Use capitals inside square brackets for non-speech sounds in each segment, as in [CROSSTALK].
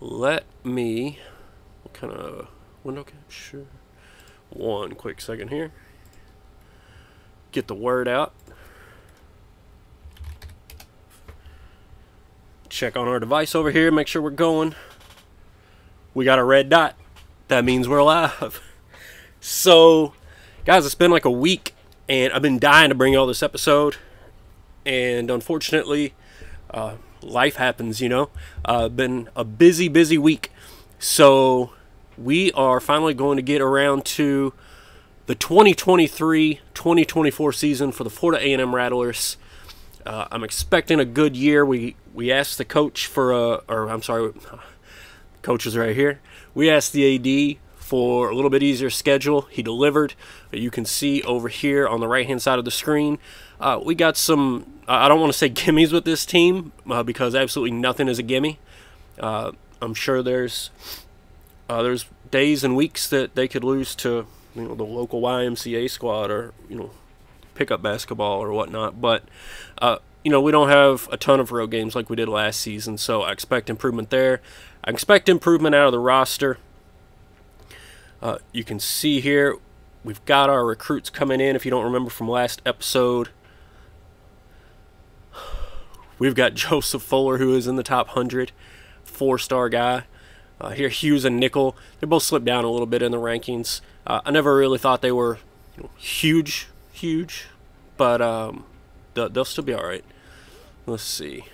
let me kind of window capture one quick second here. Get the word out. Check on our device over here make sure we're going. We got a red dot. That means we're alive. [LAUGHS] So guys it's been like a week and i've been dying to bring y'all this episode. And unfortunately uh, life happens, you know. Uh, been a busy, busy week. So we are finally going to get around to the 2023-2024 season for the Florida A&M Rattlers. Uh, I'm expecting a good year. We we asked the coach for a, or I'm sorry, [SIGHS] coach is right here. We asked the AD for a little bit easier schedule. He delivered. You can see over here on the right hand side of the screen. Uh, we got some I don't want to say [LAUGHS] gimmies with this team uh, because absolutely nothing is a gimme. Uh, I'm sure there's uh, there's days and weeks that they could lose to you know the local YMCA squad or you know pickup basketball or whatnot. But uh, you know we don't have a ton of road games like we did last season, so I expect improvement there. I expect improvement out of the roster. Uh, you can see here we've got our recruits coming in. If you don't remember from last episode, We've got [LAUGHS] Joseph Fuller, who is in the top 100, four star guy. Uh, here, Hughes and Nickel, they both slipped down a little bit in the rankings. Uh, I never really thought they were you know, huge, huge, but um, they'll, they'll still be all right. Let's see.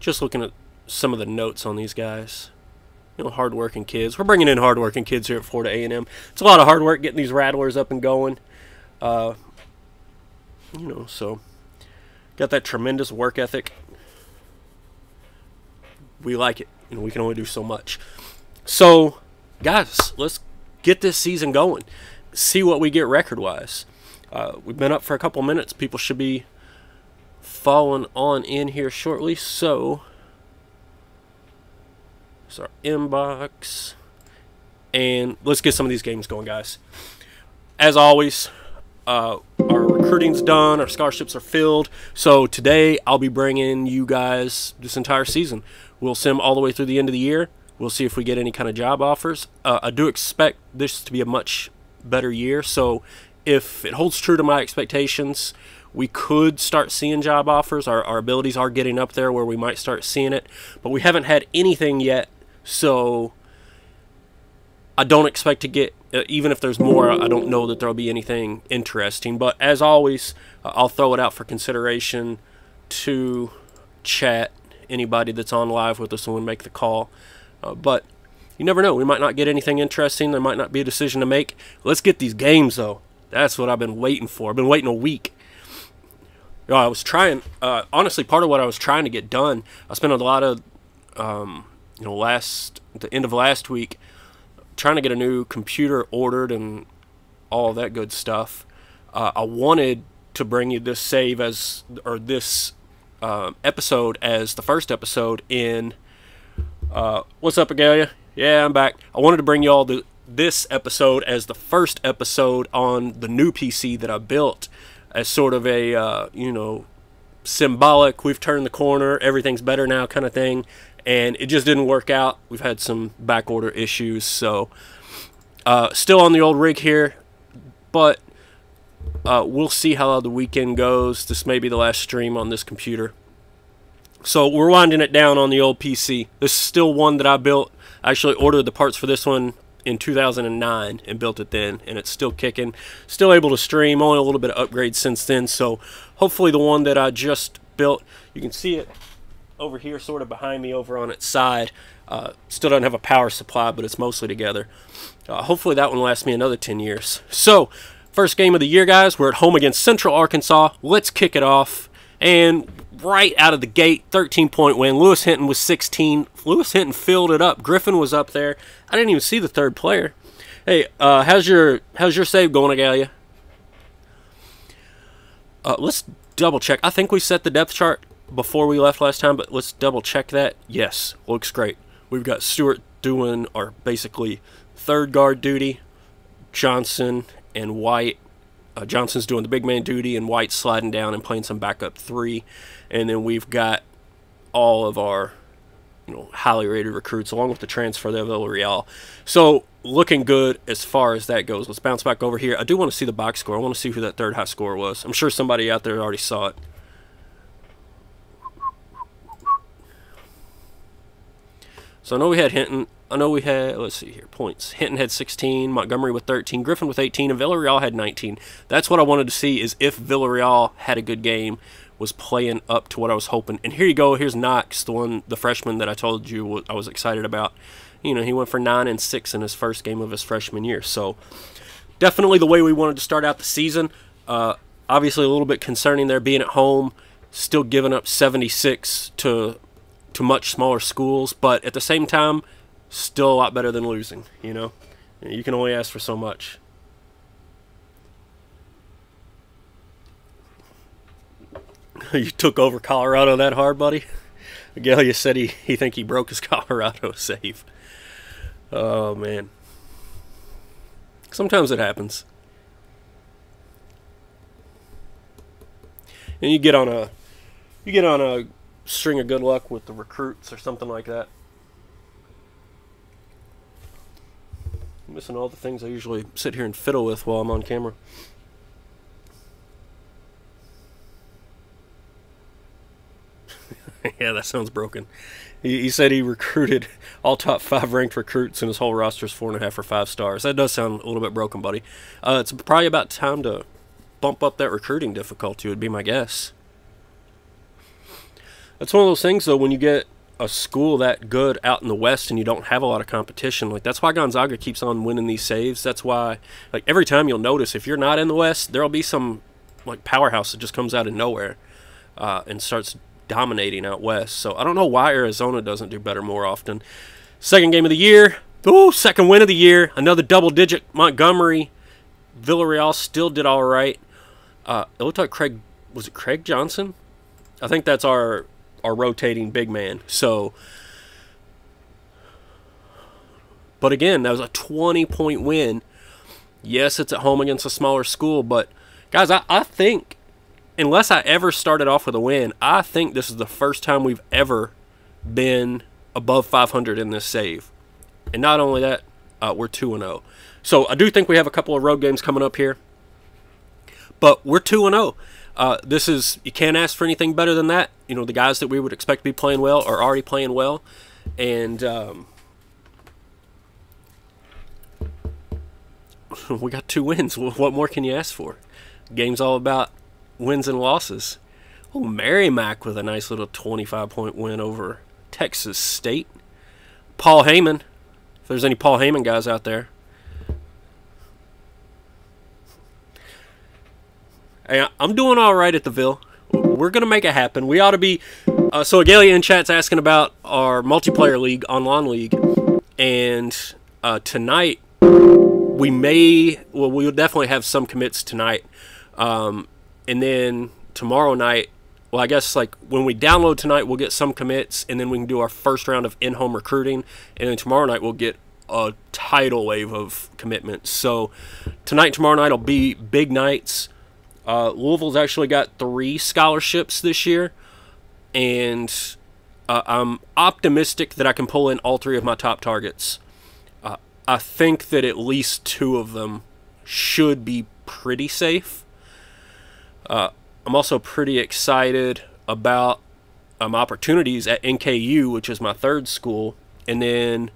Just looking at some of the notes on these guys. You know, hardworking kids. We're bringing in hardworking kids here at Florida A&M. It's a lot of hard work getting these rattlers up and going. Uh, you know, so got that tremendous work ethic. We like it. Know, we can only do so much. So, guys, let's get this season going. See what we get record wise. Uh, we've been up for a couple minutes. People should be falling on in here shortly. So, it's our inbox. And let's get some of these games going, guys. As always, uh, our recruiting's done, our scholarships are filled. So today I'll be bringing you guys this entire season. We'll sim all the way through the end of the year. We'll see if we get any kind of job offers. Uh, I do expect this to be a much better year. So if it holds true to my expectations, we could start seeing job offers. Our, our abilities are getting up there where we might start seeing it, but we haven't had anything yet. So I don't expect to get, uh, even if there's more, I don't know that there'll be anything interesting. But as always, uh, I'll throw it out for consideration to chat anybody that's on live with us and would make the call. Uh, but you never know. We might not get anything interesting. There might not be a decision to make. Let's get these games, though. That's what I've been waiting for. I've been waiting a week. You know, I was trying, uh, honestly, part of what I was trying to get done, I spent a lot of, um, you know, last, the end of last week, trying to get a new computer ordered and all that good stuff. Uh, I wanted to bring you this save as or this uh, episode as the first episode in. Uh, what's up, Agalia? Yeah, I'm back. I wanted to bring you all the this episode as the first episode on the new PC that I built as sort of a uh, you know symbolic. We've turned the corner. Everything's better now, kind of thing and it just didn't work out. We've had some back order issues, so uh, still on the old rig here, but uh, we'll see how the weekend goes. This may be the last stream on this computer. So we're winding it down on the old PC. This is still one that I built. I actually ordered the parts for this one in 2009 and built it then, and it's still kicking. Still able to stream, only a little bit of upgrades since then, so hopefully the one that I just built, you can see it over here, sort of behind me, over on its side. Uh, still don't have a power supply, but it's mostly together. Uh, hopefully that one lasts me another 10 years. So, first game of the year, guys. We're at home against Central Arkansas. Let's kick it off. And right out of the gate, 13 point win. Lewis Hinton was 16. Lewis Hinton filled it up. Griffin was up there. I didn't even see the third player. Hey, uh, how's your how's your save going, Agalia? Uh, let's double check. I think we set the depth chart before we left last time, but let's double check that. Yes, looks great. We've got Stewart doing our basically third guard duty, Johnson and White. Uh, Johnson's doing the big man duty, and White sliding down and playing some backup three. And then we've got all of our you know highly rated recruits along with the transfer there Villarreal. So looking good as far as that goes. Let's bounce back over here. I do want to see the box score. I want to see who that third high score was. I'm sure somebody out there already saw it. So I know we had Hinton. I know we had, let's see here, points. Hinton had 16, Montgomery with 13, Griffin with 18, and Villarreal had 19. That's what I wanted to see is if Villarreal had a good game, was playing up to what I was hoping. And here you go. Here's Knox, the one, the freshman that I told you I was excited about. You know, he went for 9 and 6 in his first game of his freshman year. So definitely the way we wanted to start out the season. Uh, obviously a little bit concerning there being at home, still giving up 76 to to much smaller schools, but at the same time, still a lot better than losing. You know, you can only ask for so much. [LAUGHS] you took over Colorado that hard, buddy. Galia said he he think he broke his [LAUGHS] Colorado save. Oh man. Sometimes it happens. And you get on a you get on a string of good luck with the recruits or something like that. I'm missing all the things I usually sit here and fiddle with while I'm on camera. [LAUGHS] yeah, that sounds broken. He, he, said he recruited all top five ranked recruits, and his whole roster is four and a half or five stars. That does sound a little bit broken, buddy. Uh, it's probably about time to bump up that recruiting difficulty, would be my guess. That's one of those things, though, when you get a school that good out in the West and you don't have a lot of competition. Like that's why Gonzaga keeps on winning these saves. That's why, like every time you'll notice, if you're not in the West, there'll be some like powerhouse that just comes out of nowhere uh, and starts dominating out west. So I don't know why Arizona doesn't do better more often. Second game of the year. Ooh, second win of the year. Another double digit Montgomery. Villarreal still did all right. Uh, it looked like Craig was it Craig Johnson? I think that's our our rotating big man. So But again, that was a 20 point win. Yes, it's at home against a smaller school, but guys, I, I think unless I ever started off with a win, I think this is the first time we've ever been above 500 in this save. And not only that, uh, we're 2 and 0. So I do think we have a couple of road games coming up here. But we're 2 and 0. Uh, this is you can't ask for anything better than that. You know, the guys that we would expect to be playing well are already playing well and um, [LAUGHS] we got two wins. What more can you ask for? game's all about wins and losses. Oh, Merrimack with a nice little 25 point win over Texas State. Paul Heyman, if there's any Paul Heyman guys out there. I'm doing all right at the Ville. We're going to make it happen. We ought to be. Uh, so, Agalia in chat's asking about our multiplayer league, online league. And uh, tonight, we may, well, we'll definitely have some commits tonight. Um, and then tomorrow night well i guess like when we download tonight we'll get some commits and then we can do our first round of in-home recruiting and then tomorrow night we'll get a tidal wave of commitments so tonight tomorrow night will be big nights uh, louisville's actually got three scholarships this year and uh, i'm optimistic that i can pull in all three of my top targets uh, i think that at least two of them should be pretty safe uh, I'm also pretty excited about um, opportunities at NKU, which is my third school, and then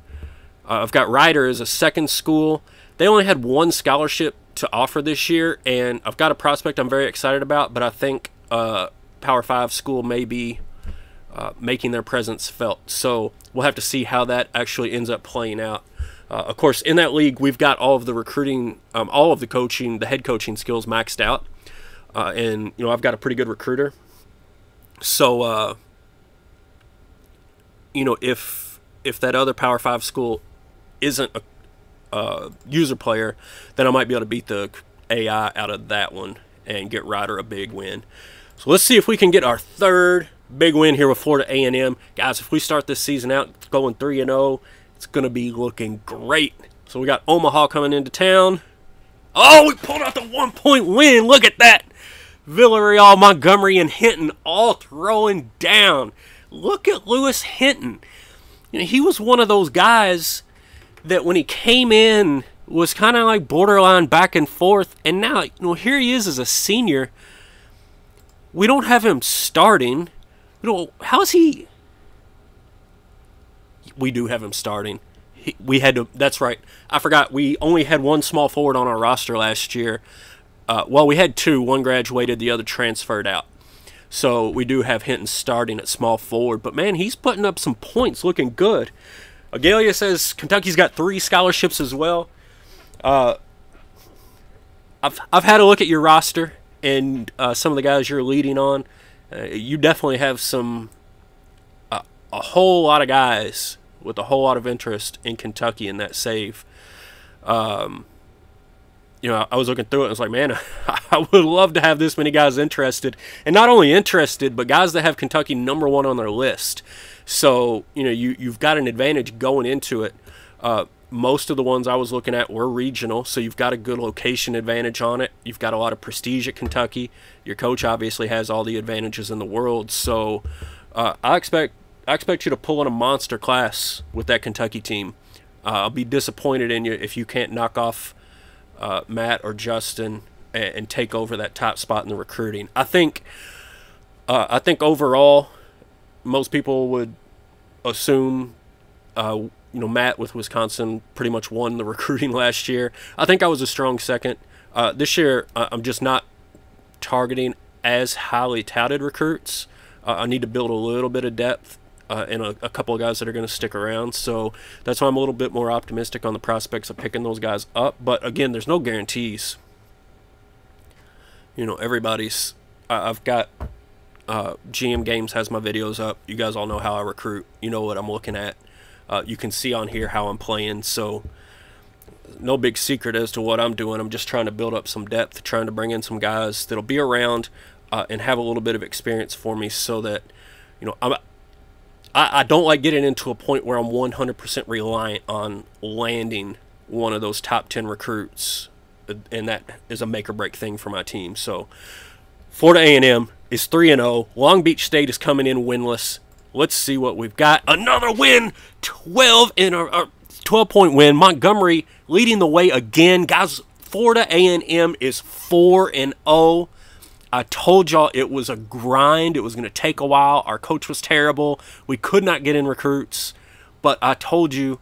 uh, I've got Rider as a second school. They only had one scholarship to offer this year, and I've got a prospect I'm very excited about, but I think uh, Power Five school may be uh, making their presence felt. So we'll have to see how that actually ends up playing out. Uh, of course, in that league, we've got all of the recruiting, um, all of the coaching, the head coaching skills maxed out uh, and you know I've got a pretty good recruiter. So uh, you know if if that other Power Five school isn't a uh, user player, then I might be able to beat the AI out of that one and get Rider a big win. So let's see if we can get our third big win here with Florida A&M. Guys, if we start this season out going 3 and 0, it's going to be looking great. So we got Omaha coming into town. Oh, we pulled out the one point win. Look at that. Villarreal, Montgomery, and Hinton all throwing down. look at Lewis Hinton. You know, he was one of those guys that when he came in was kind of like borderline back and forth, and now you know here he is as a senior. We don't have him starting. We don't. How is he? We do have him starting. He, we had to. That's right. I forgot. We only had one small forward on our roster last year. Uh, well, we had two. One graduated, the other transferred out. So we do have Hinton starting at small forward. But man, he's putting up some points, looking good. Agalia says Kentucky's got three scholarships as well. Uh, I've I've had a look at your roster and uh, some of the guys you're leading on. Uh, you definitely have some uh, a whole lot of guys with a whole lot of interest in Kentucky in that save. Um, you know, I was looking through it. and I was like, man, [LAUGHS] I would love to have this many guys interested, and not only interested, but guys that have Kentucky number one on their list. So you know, you you've got an advantage going into it. Uh, most of the ones I was looking at were regional, so you've got a good location advantage on it. You've got a lot of prestige at Kentucky. Your coach obviously has all the advantages in the world, so uh, I expect I expect you to pull in a monster class with that Kentucky team. Uh, I'll be disappointed in you if you can't knock off uh, Matt or Justin and, and, take over that top spot in the recruiting. I think uh, I think overall, most people would assume uh, you know, Matt with Wisconsin pretty much won the [LAUGHS] recruiting last year. I think I was a strong second. Uh, this year, I'm just not targeting as highly touted recruits. Uh, I need to build a little bit of depth uh, and a, a, couple of guys that are going to stick around. So that's why I'm a little bit more optimistic on the prospects of picking those guys up. But again, there's no guarantees. You know, everybody's. I've got uh, GM Games has my videos up. You guys all know how I recruit. You know what I'm looking at. Uh, you can see on here how I'm playing, so no big secret as to what I'm doing. I'm just trying to build up some depth, trying to bring in some guys that'll be around uh, and have a little bit of experience for me, so that you know I'm. I, I don't like getting into a point where I'm 100% reliant on landing one of those top 10 recruits, uh, and that is a make or break thing for my team. So, Florida A&M is 3 and 0. Long Beach State is coming in winless. Let's see what we've got. Another win, 12 in a, a 12 point win. Montgomery leading the way again, guys. Florida A&M is 4 and 0. I told y'all it was a grind. It was going to take a while. Our coach was terrible. We could not get in recruits, but I told you,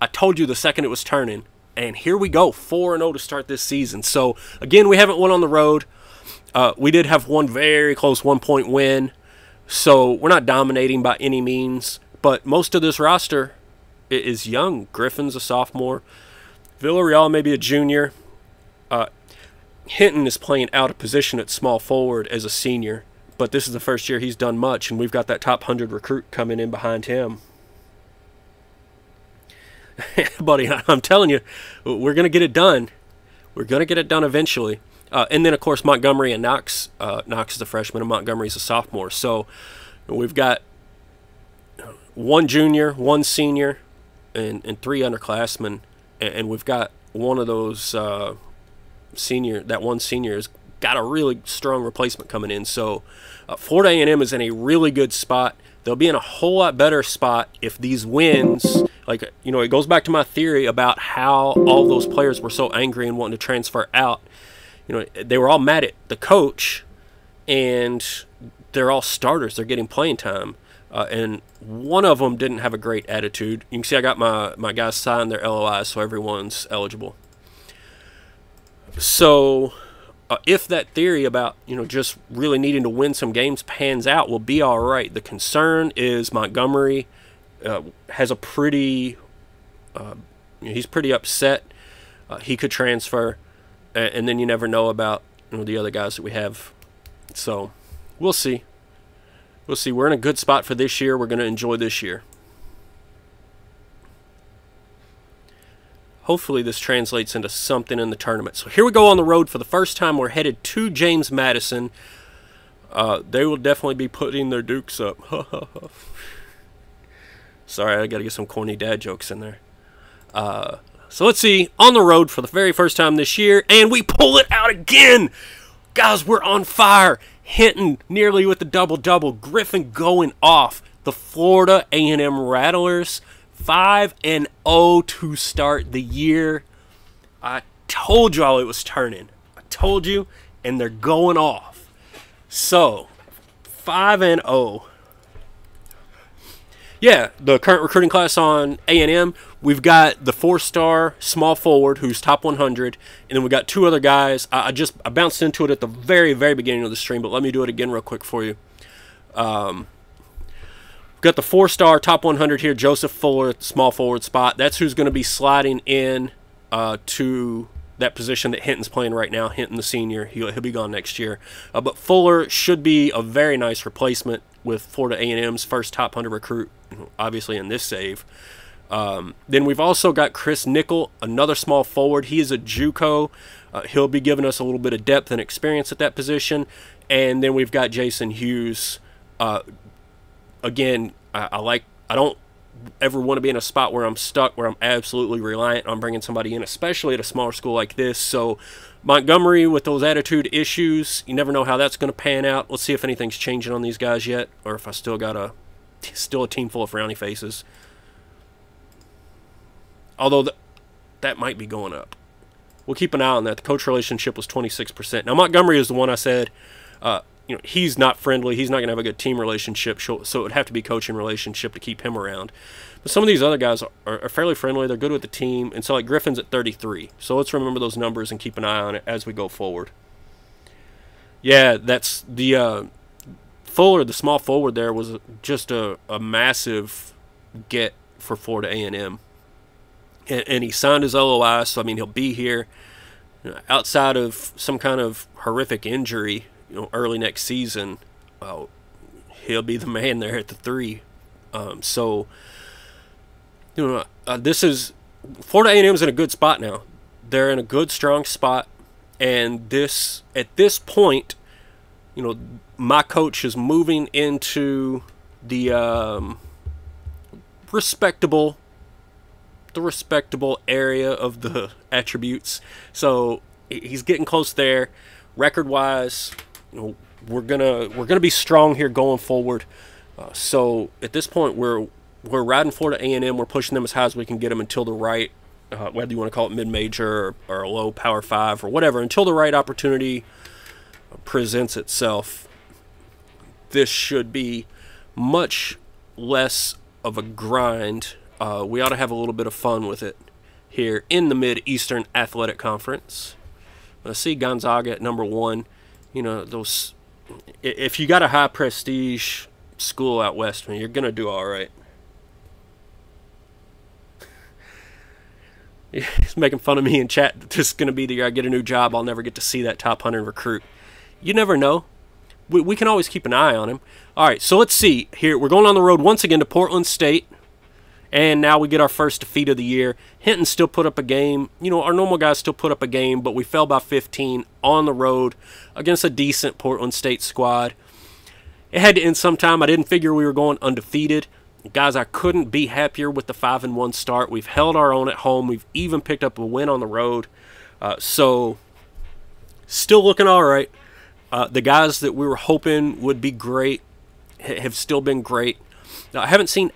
I told you the second it was turning. And here we go, 4 and 0 to start this season. So again, we haven't won on the road. Uh, we did have one very close one point win. So we're not dominating by any means, but most of this roster is young. Griffin's a sophomore. Villarreal maybe a junior. Uh, Hinton is playing out of position at small forward as a senior, but this is the first year he's done much, and we've got that top 100 recruit coming in behind him. [LAUGHS] Buddy, [LAUGHS] I'm telling you, we're going to get it done. We're going to get it done eventually. Uh, and then, of course, Montgomery and Knox. Uh, Knox is a freshman, and Montgomery is a sophomore. So we've got one junior, one senior, and, and three underclassmen. And, and we've got one of those uh, senior, that one senior has got a really strong replacement coming in. So uh, Florida A&M is in a really good spot. They'll be in a whole lot better spot if these wins, like, you know, it goes back to my theory about how all those players were so angry and wanting to transfer out you know, they were all mad at the coach, and they're all starters. They're getting playing time. Uh, and one of them didn't have a great attitude. You can see I got my, my guys signed their LOIs, so everyone's eligible. So, uh, if that theory about you know just really needing to win some games pans out, we'll be all right. The concern is Montgomery uh, has a pretty uh, he's pretty upset. Uh, he could transfer and then you never know about you know, the other guys that we have. So we'll see. We'll see. We're in a good spot for this year. We're going to enjoy this year. Hopefully, this translates into something in the tournament. So here we go on the road for the first time. We're headed to James Madison. Uh, they will definitely be putting their dukes up. [LAUGHS] Sorry, I got to get some corny dad jokes in there. Uh, so let's see, on the road for the very first time this year, and we pull it out again. Guys, we're on fire. Hinton nearly with the double double. Griffin going off. The Florida A&M Rattlers 5 and 0 to start the year. I told y'all it was turning. I told you and they're going off. So, 5 and 0. Yeah, the current recruiting class on A&M, we've got the four-star small forward who's top 100, and then we got two other guys. I, I, just I bounced into it at the very very beginning of the stream, but let me do it again real quick for you. Um, we've got the four-star top 100 here, Joseph Fuller, small forward spot. That's who's going to be sliding in uh, to that position that Hinton's playing right now. Hinton, the senior, he'll, he'll be gone next year. Uh, but Fuller should be a very nice replacement with Florida A&M's first top 100 recruit, obviously in this save. Um, then we've also got Chris Nickel, another small forward. He is a JUCO. Uh, he'll be giving us a little bit of depth and experience at that position. And then we've got Jason Hughes. Uh, again, I, I like. I don't ever want to be in a spot where I'm stuck, where I'm absolutely reliant on bringing somebody in, especially at a smaller school like this. So, Montgomery with those attitude issues, you never know how that's going to pan out. Let's see if anything's changing on these guys yet, or if I still got a still a team full of frowny faces. Although the, that might be going up. We'll keep an eye on that. The coach relationship was 26%. Now Montgomery is the one I said. Uh, you know he's not friendly. He's not going to have a good team relationship. So it would have to be coaching relationship to keep him around. But some of these other guys are, are, fairly friendly. They're good with the team, and so like Griffin's at 33. So let's remember those numbers and keep an eye on it as we go forward. Yeah, that's the uh, Fuller, the small forward there was just a, a massive get for Florida A&M. And, and he signed his LOI, so I mean he'll be here. outside of some kind of horrific injury, you know, early next season, uh, he'll be the [LAUGHS] man there at the three. Um, so, you know, uh, this is Florida A&M's in a good spot now. They're in a good, strong spot, and this at this point, you know, my coach is moving into the um, respectable, the respectable area of the [LAUGHS] attributes. So he's getting close there. Record wise, we're gonna we're gonna be strong here going forward. Uh, so at this point, we're we're riding Florida A&M. We're pushing them as high as we can get them until the right, uh, whether you want to call it mid-major or, or a low power five or whatever, until the right opportunity presents itself. This should be much less of a grind. Uh, we ought to have a little bit of fun with it here in the Mid Eastern Athletic Conference. I see Gonzaga at number one you know those if you got a high prestige school out west, man, you're gonna do all right. [LAUGHS] He's making fun of me in chat. This is gonna be the year I get a new job. I'll never get to see that top hundred recruit. You never know. We, we can always keep an eye on him. All right, so let's see here. We're going on the road once again to Portland State. And now we get our first defeat of the year. Hinton still put up a game. You know, our normal guys still put up a game, but we fell by 15 on the road against a decent Portland State squad. It had to end sometime. I didn't figure we were going undefeated. Guys, I couldn't be happier with the 5 and 1 start. We've held our own at home. We've even picked up a win on the road. Uh, so, still looking all right. Uh, the guys that we were hoping would be great have still been great. Now, I haven't seen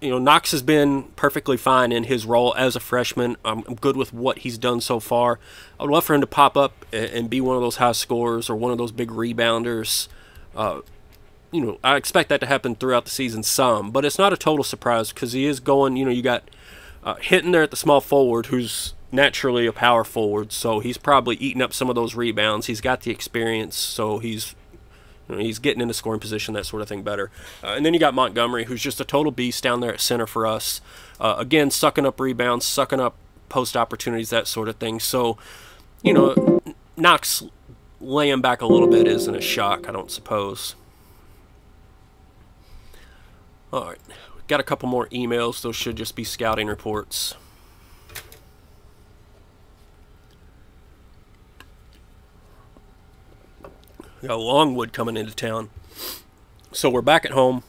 you know, Knox has been perfectly fine in his role as a freshman. I'm, good with what he's done so far. I would love for him to pop up and, be one of those high scorers or one of those big rebounders. Uh, you know, I expect that to happen throughout the season some, but it's not a total surprise because he is going. You know, you got uh, Hinton there at the small forward, who's naturally a power forward, so he's probably eating up some of those rebounds. He's got the experience, so he's know, he's getting into scoring position, that sort of thing better. Uh, and then you got Montgomery, who's just a total beast down there at center for us. Uh, again, sucking up rebounds, sucking up post opportunities, that sort of thing. So, you know, Knox laying back a little bit isn't a shock, I don't suppose. All right, got a couple more emails. Those should just be scouting reports. Got Longwood coming into town. So we're back at home.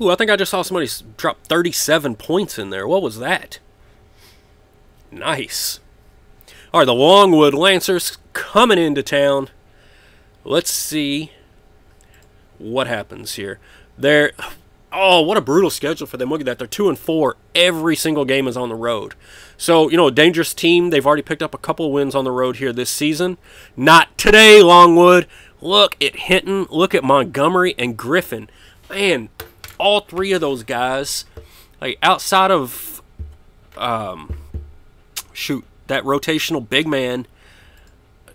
Ooh, I think I just saw somebody drop 37 points in there. What was that? Nice. All right, the Longwood Lancers coming into town. Let's see what happens here. They're oh, what a brutal schedule for them. Look at that. They're two and four. Every single game is on the road. So, you know, a dangerous team. They've already picked up a couple wins on the road here this season. Not today, Longwood. Look at Hinton. Look at Montgomery and Griffin. Man, all three of those guys, like outside of um shoot, that rotational big man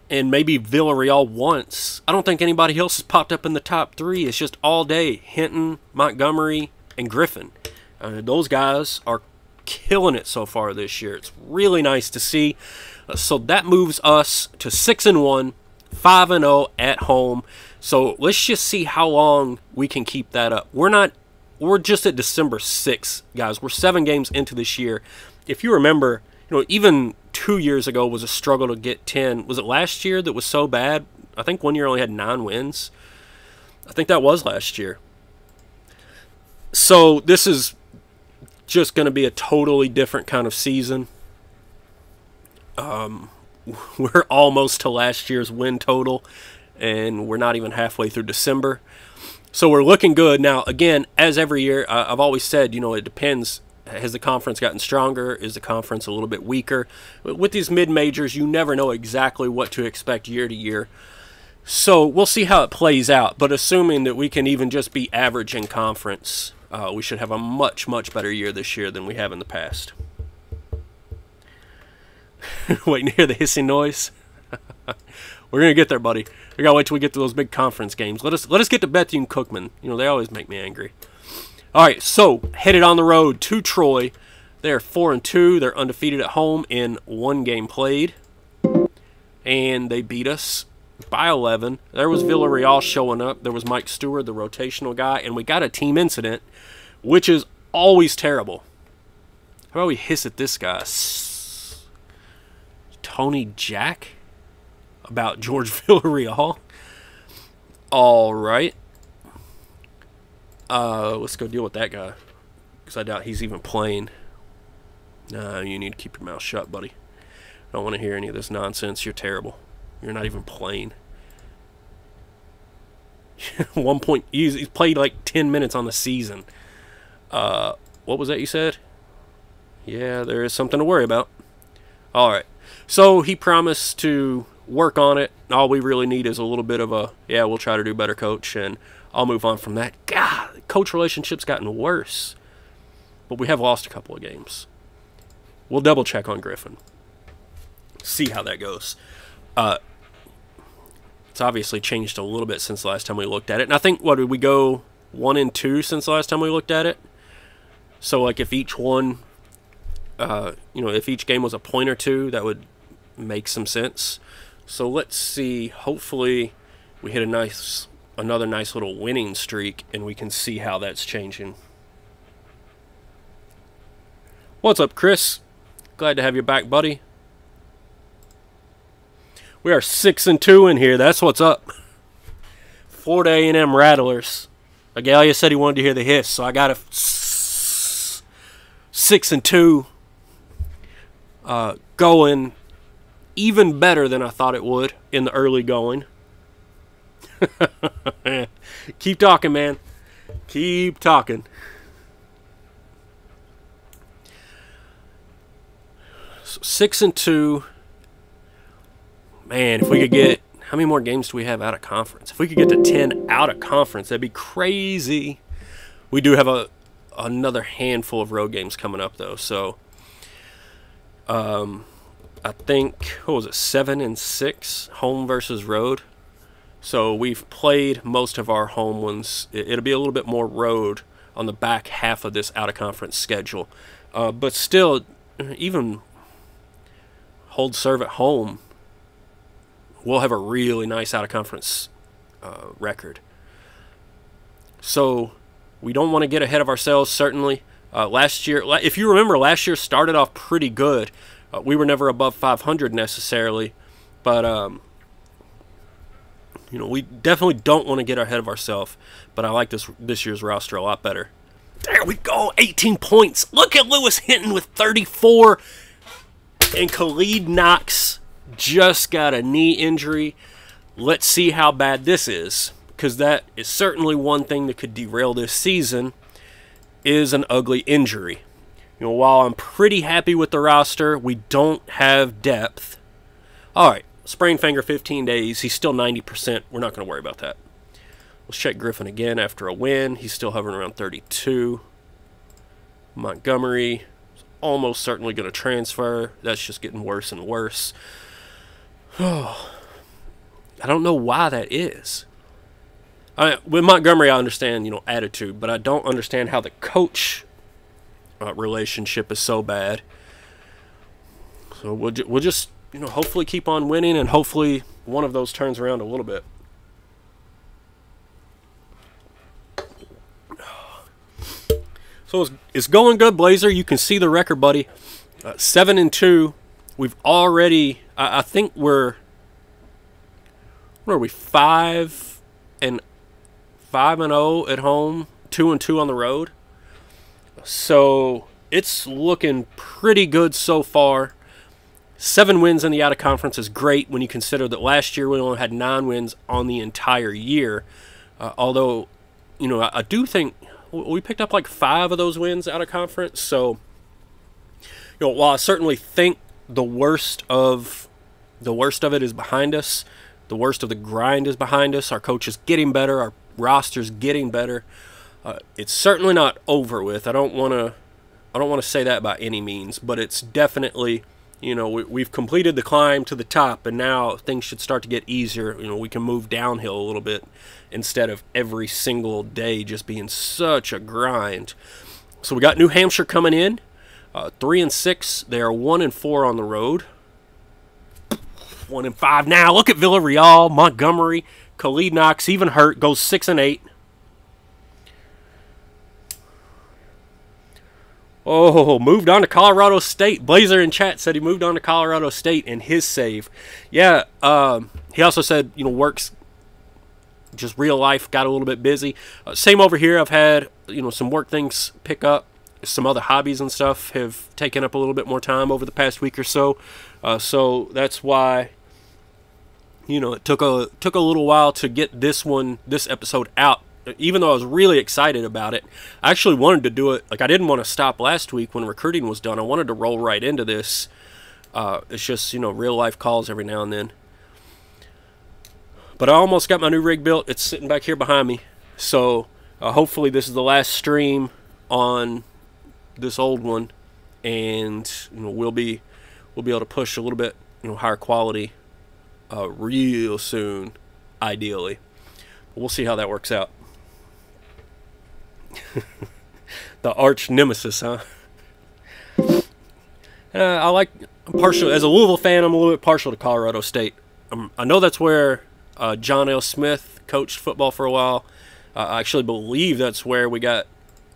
and maybe Villarreal once. I don't think anybody else has popped up in the top three. It's just all day Hinton, Montgomery, and Griffin. Uh, those guys are killing it so far this year. It's really nice to see. Uh, so that moves us to six and one, five and zero oh at home. So let's just see how long we can keep that up. We're not. We're just at December 6th, guys. We're seven games into this year. If you remember, you know, even two years ago was a struggle to get 10. Was it last year that was so bad? I think one year only had nine wins. I think that was last year. So this is just going to be a totally different kind of season. Um, [LAUGHS] we're almost to last year's win total, and we're not even halfway through December. So we're looking good. Now, again, as every year, I've always said, you know, it depends has the conference gotten stronger? Is the conference a little bit weaker? With these mid majors, you never know exactly what to expect year to year. So we'll see how it plays out. But assuming that we can even just be average in conference, uh, we should have a much, much better year this year than we have in the past. [LAUGHS] Waiting to hear the hissing noise. [LAUGHS] We're gonna get there, buddy. We gotta wait till we get to those big conference games. Let us let us get to Bethune Cookman. You know they always make me angry. All right, so headed on the road to Troy. They're four and two. They're undefeated at home in one game played, and they beat us by 11. There was Villarreal showing up. There was Mike Stewart, the rotational guy, and we got a team incident, which is always terrible. How about we hiss at this guy? Tony Jack about George [LAUGHS] Villarreal. All right. Uh, let's go deal with that guy. Because I doubt he's even playing. Nah, you need to keep your mouth shut, buddy. I don't want to hear any of this nonsense. You're terrible. You're not even playing. [LAUGHS] One point. He's, he's, played like 10 minutes on the season. Uh, what was that you said? Yeah, there is something to worry about. All right. So he promised to work on it. All we really need is a little bit of a, yeah, we'll try to do better, coach. And I'll move on from that. God, coach relationships gotten worse. But we have lost a couple of games. We'll double check on Griffin. See how that goes. Uh, it's obviously changed a little bit since the last time we looked at it. And I think, what, did we go one and two since the last time we looked at it? So, like, if each one, uh, you know, if each game was a point or two, that would make some sense. So let's see. Hopefully, we hit a nice another nice little winning streak, and we can see how that's changing. What's up, Chris? Glad to have you back, buddy. We are six and two in here. That's what's up. Florida A&M Rattlers. Agalia said he wanted to hear the hiss, so I got a six and two uh, going even better than I thought it would in the early going. [LAUGHS] Keep talking, man. Keep talking. Six and two. Man, if we could get how many more games do we have out of conference? If we could get to ten out of conference, that'd be crazy. We do have a another handful of road games coming up though, so um I think what was it, seven and six home versus road. So we've played most of our home ones. It'll be a little bit more road on the back half of this out of conference schedule. Uh, but still, even hold serve at home, we'll have a really nice out of conference uh, record. So we don't want to get ahead of ourselves, certainly. Uh, last year, if you remember, last year started off pretty good. Uh, we were never above 500 necessarily, but um, you know, we definitely don't want to get ahead of ourselves, but I like this this year's roster a lot better. There we go, 18 points. Look at Lewis Hinton with 34 and Khalid Knox just got a knee injury. Let's see how bad this is, because that is certainly one thing that could derail this season. Is an ugly injury. You know, while I'm pretty happy with the roster, we don't have depth. All right, sprained finger, 15 days. He's still 90%. We're not going to worry about that. Let's check Griffin again after a win. He's still hovering around 32. Montgomery is almost certainly going to transfer. That's just getting worse and worse. Oh, [SIGHS] I don't know why that is. I, with Montgomery, I understand you know attitude, but I don't understand how the coach uh, relationship is so bad. So we'll ju- we'll just you know hopefully keep on winning, and hopefully one of those turns around a little bit. So it's, it's going good, Blazer. You can see the record, buddy. Uh, seven and two. We've already. I, I think we're. What are we? Five and five and zero at home. Two and two on the road. So it's looking pretty good so far. Seven wins in the out of conference is great when you consider that last year we only had nine wins on the entire year. Uh, although, you know, I, I do think we picked up like five of those wins out of conference. So, you know, while I certainly think the worst of the worst of it is behind us, the worst of the grind is behind us. Our coach is getting better. Our roster's getting better. Uh, it's certainly not over with. I don't want to. I don't want to say that by any means, but it's definitely, you know, we, we've completed the climb to the top, and now things should start to get easier. You know, we can move downhill a little bit instead of every single day just being such a grind. So we got New Hampshire coming in, uh, three and six. They are one and four on the road. One and five now. Look at Villarreal, Montgomery, Khalid Knox, even hurt, goes six and eight. Oh, moved on to Colorado State. Blazer in chat said he moved on to Colorado State in his save. Yeah, um, he also said, you know, works just real life got a little bit busy. Uh, same over here. I've had, you know, some work things pick up. Some other hobbies and stuff have taken up a little bit more time over the past week or so. Uh, so that's why, you know, it took a took a little while to get this one, this episode out even though I was really excited about it, I actually wanted to do it. Like I didn't want to stop last week when recruiting was done. I wanted to roll right into this. Uh, it's just you know real life calls every now and then. But I almost got my new rig built. It's sitting back here behind me. So uh, hopefully this is the last stream on this old one, and you know we'll be we'll be able to push a little bit you know higher quality uh, real soon, ideally. We'll see how that works out. [LAUGHS] the arch nemesis, huh? Uh, I like I'm partial as a Louisville fan. I'm a little bit partial to Colorado State. Um, I know that's where uh, John L. Smith coached football for a while. Uh, I actually believe that's where we got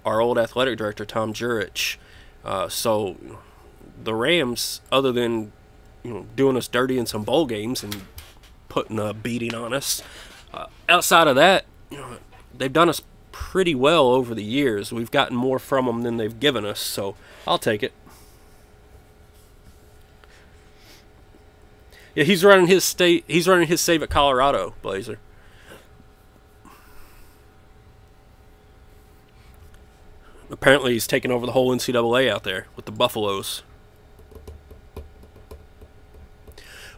our old athletic director Tom Jurich. Uh, so the Rams, other than you know doing us dirty in some bowl games and putting a beating on us, uh, outside of that, you know, they've done us pretty well over the years. We've gotten more from them than they've given us, so I'll take it. Yeah, he's running his state. He's running his save at Colorado, Blazer. Apparently, he's taking over the whole NCAA out there with the Buffaloes.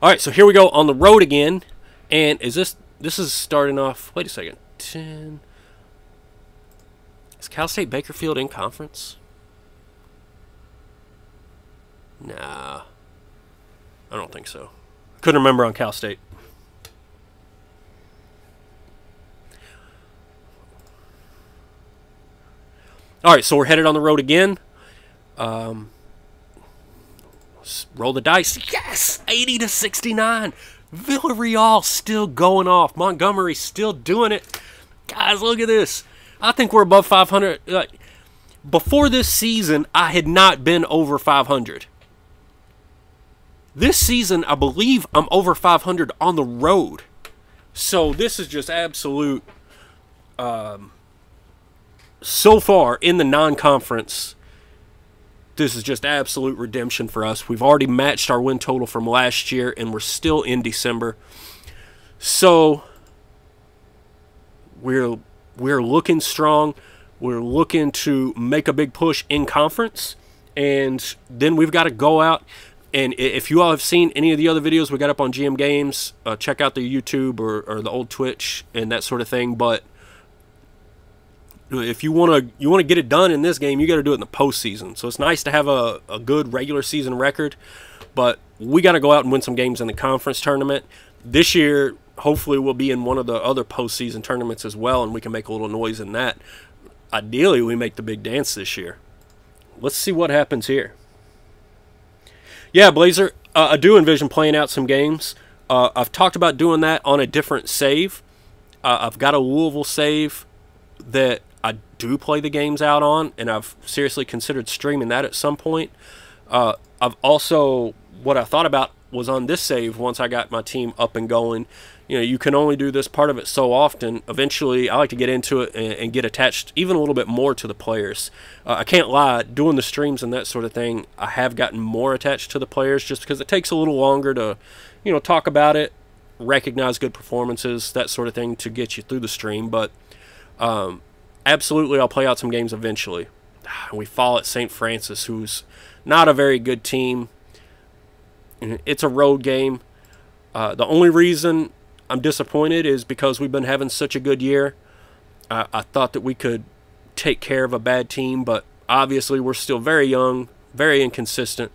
All right, so here we go on the road again. And is this this is starting off? Wait a second. 10 is Cal State Bakersfield in conference? Nah. I don't think so. Couldn't remember on Cal State. All right, so we're headed on the road again. Um, roll the dice. Yes, 80 to 69. Villarreal still going off. Montgomery still doing it. Guys, look at this. I think we're above 500. Like, before this season, I had not been over 500. This season, I believe I'm over 500 on the road. So this is just absolute. Um, so far in the non-conference, this is just absolute redemption for us. We've already matched our win total from last year, and we're still in December. So we're we're looking strong. We're looking to make a big push in conference, and then we've got to go out. And if you all have seen any of the other videos we got up on GM Games, uh, check out the YouTube or, or the old Twitch and that sort of thing. But if you want to you want to get it done in this game, you got to do it in the postseason. So it's nice to have a, a good regular season record, but we got to go out and win some games in the conference tournament. This year, hopefully, we'll be in one of the other postseason tournaments as well, and we can make a little noise in that. Ideally, we make the big dance this year. Let's see what happens here. Yeah, Blazer, uh, I do envision playing out some games. Uh, I've talked about doing that on a different save. Uh, I've got a Louisville save that I do play the games out on, and I've seriously considered streaming that at some point. Uh, I've also what I thought about was on this save once I got my team up and going. You know, you can only do this part of it so often. Eventually, I like to get into it and, and get attached even a little bit more to the players. Uh, I can't lie, doing the streams and that sort of thing, I have gotten more attached to the players just because it takes a little longer to, you know, talk about it, recognize good performances, that sort of thing to get you through the stream. But um, absolutely, I'll play out some games eventually. [SIGHS] We fall at St. Francis, who's not a very good team. It's a road game. Uh, the only reason I'm disappointed is because we've been having such a good year. I, I thought that we could take care of a bad team, but obviously we're still very young, very inconsistent,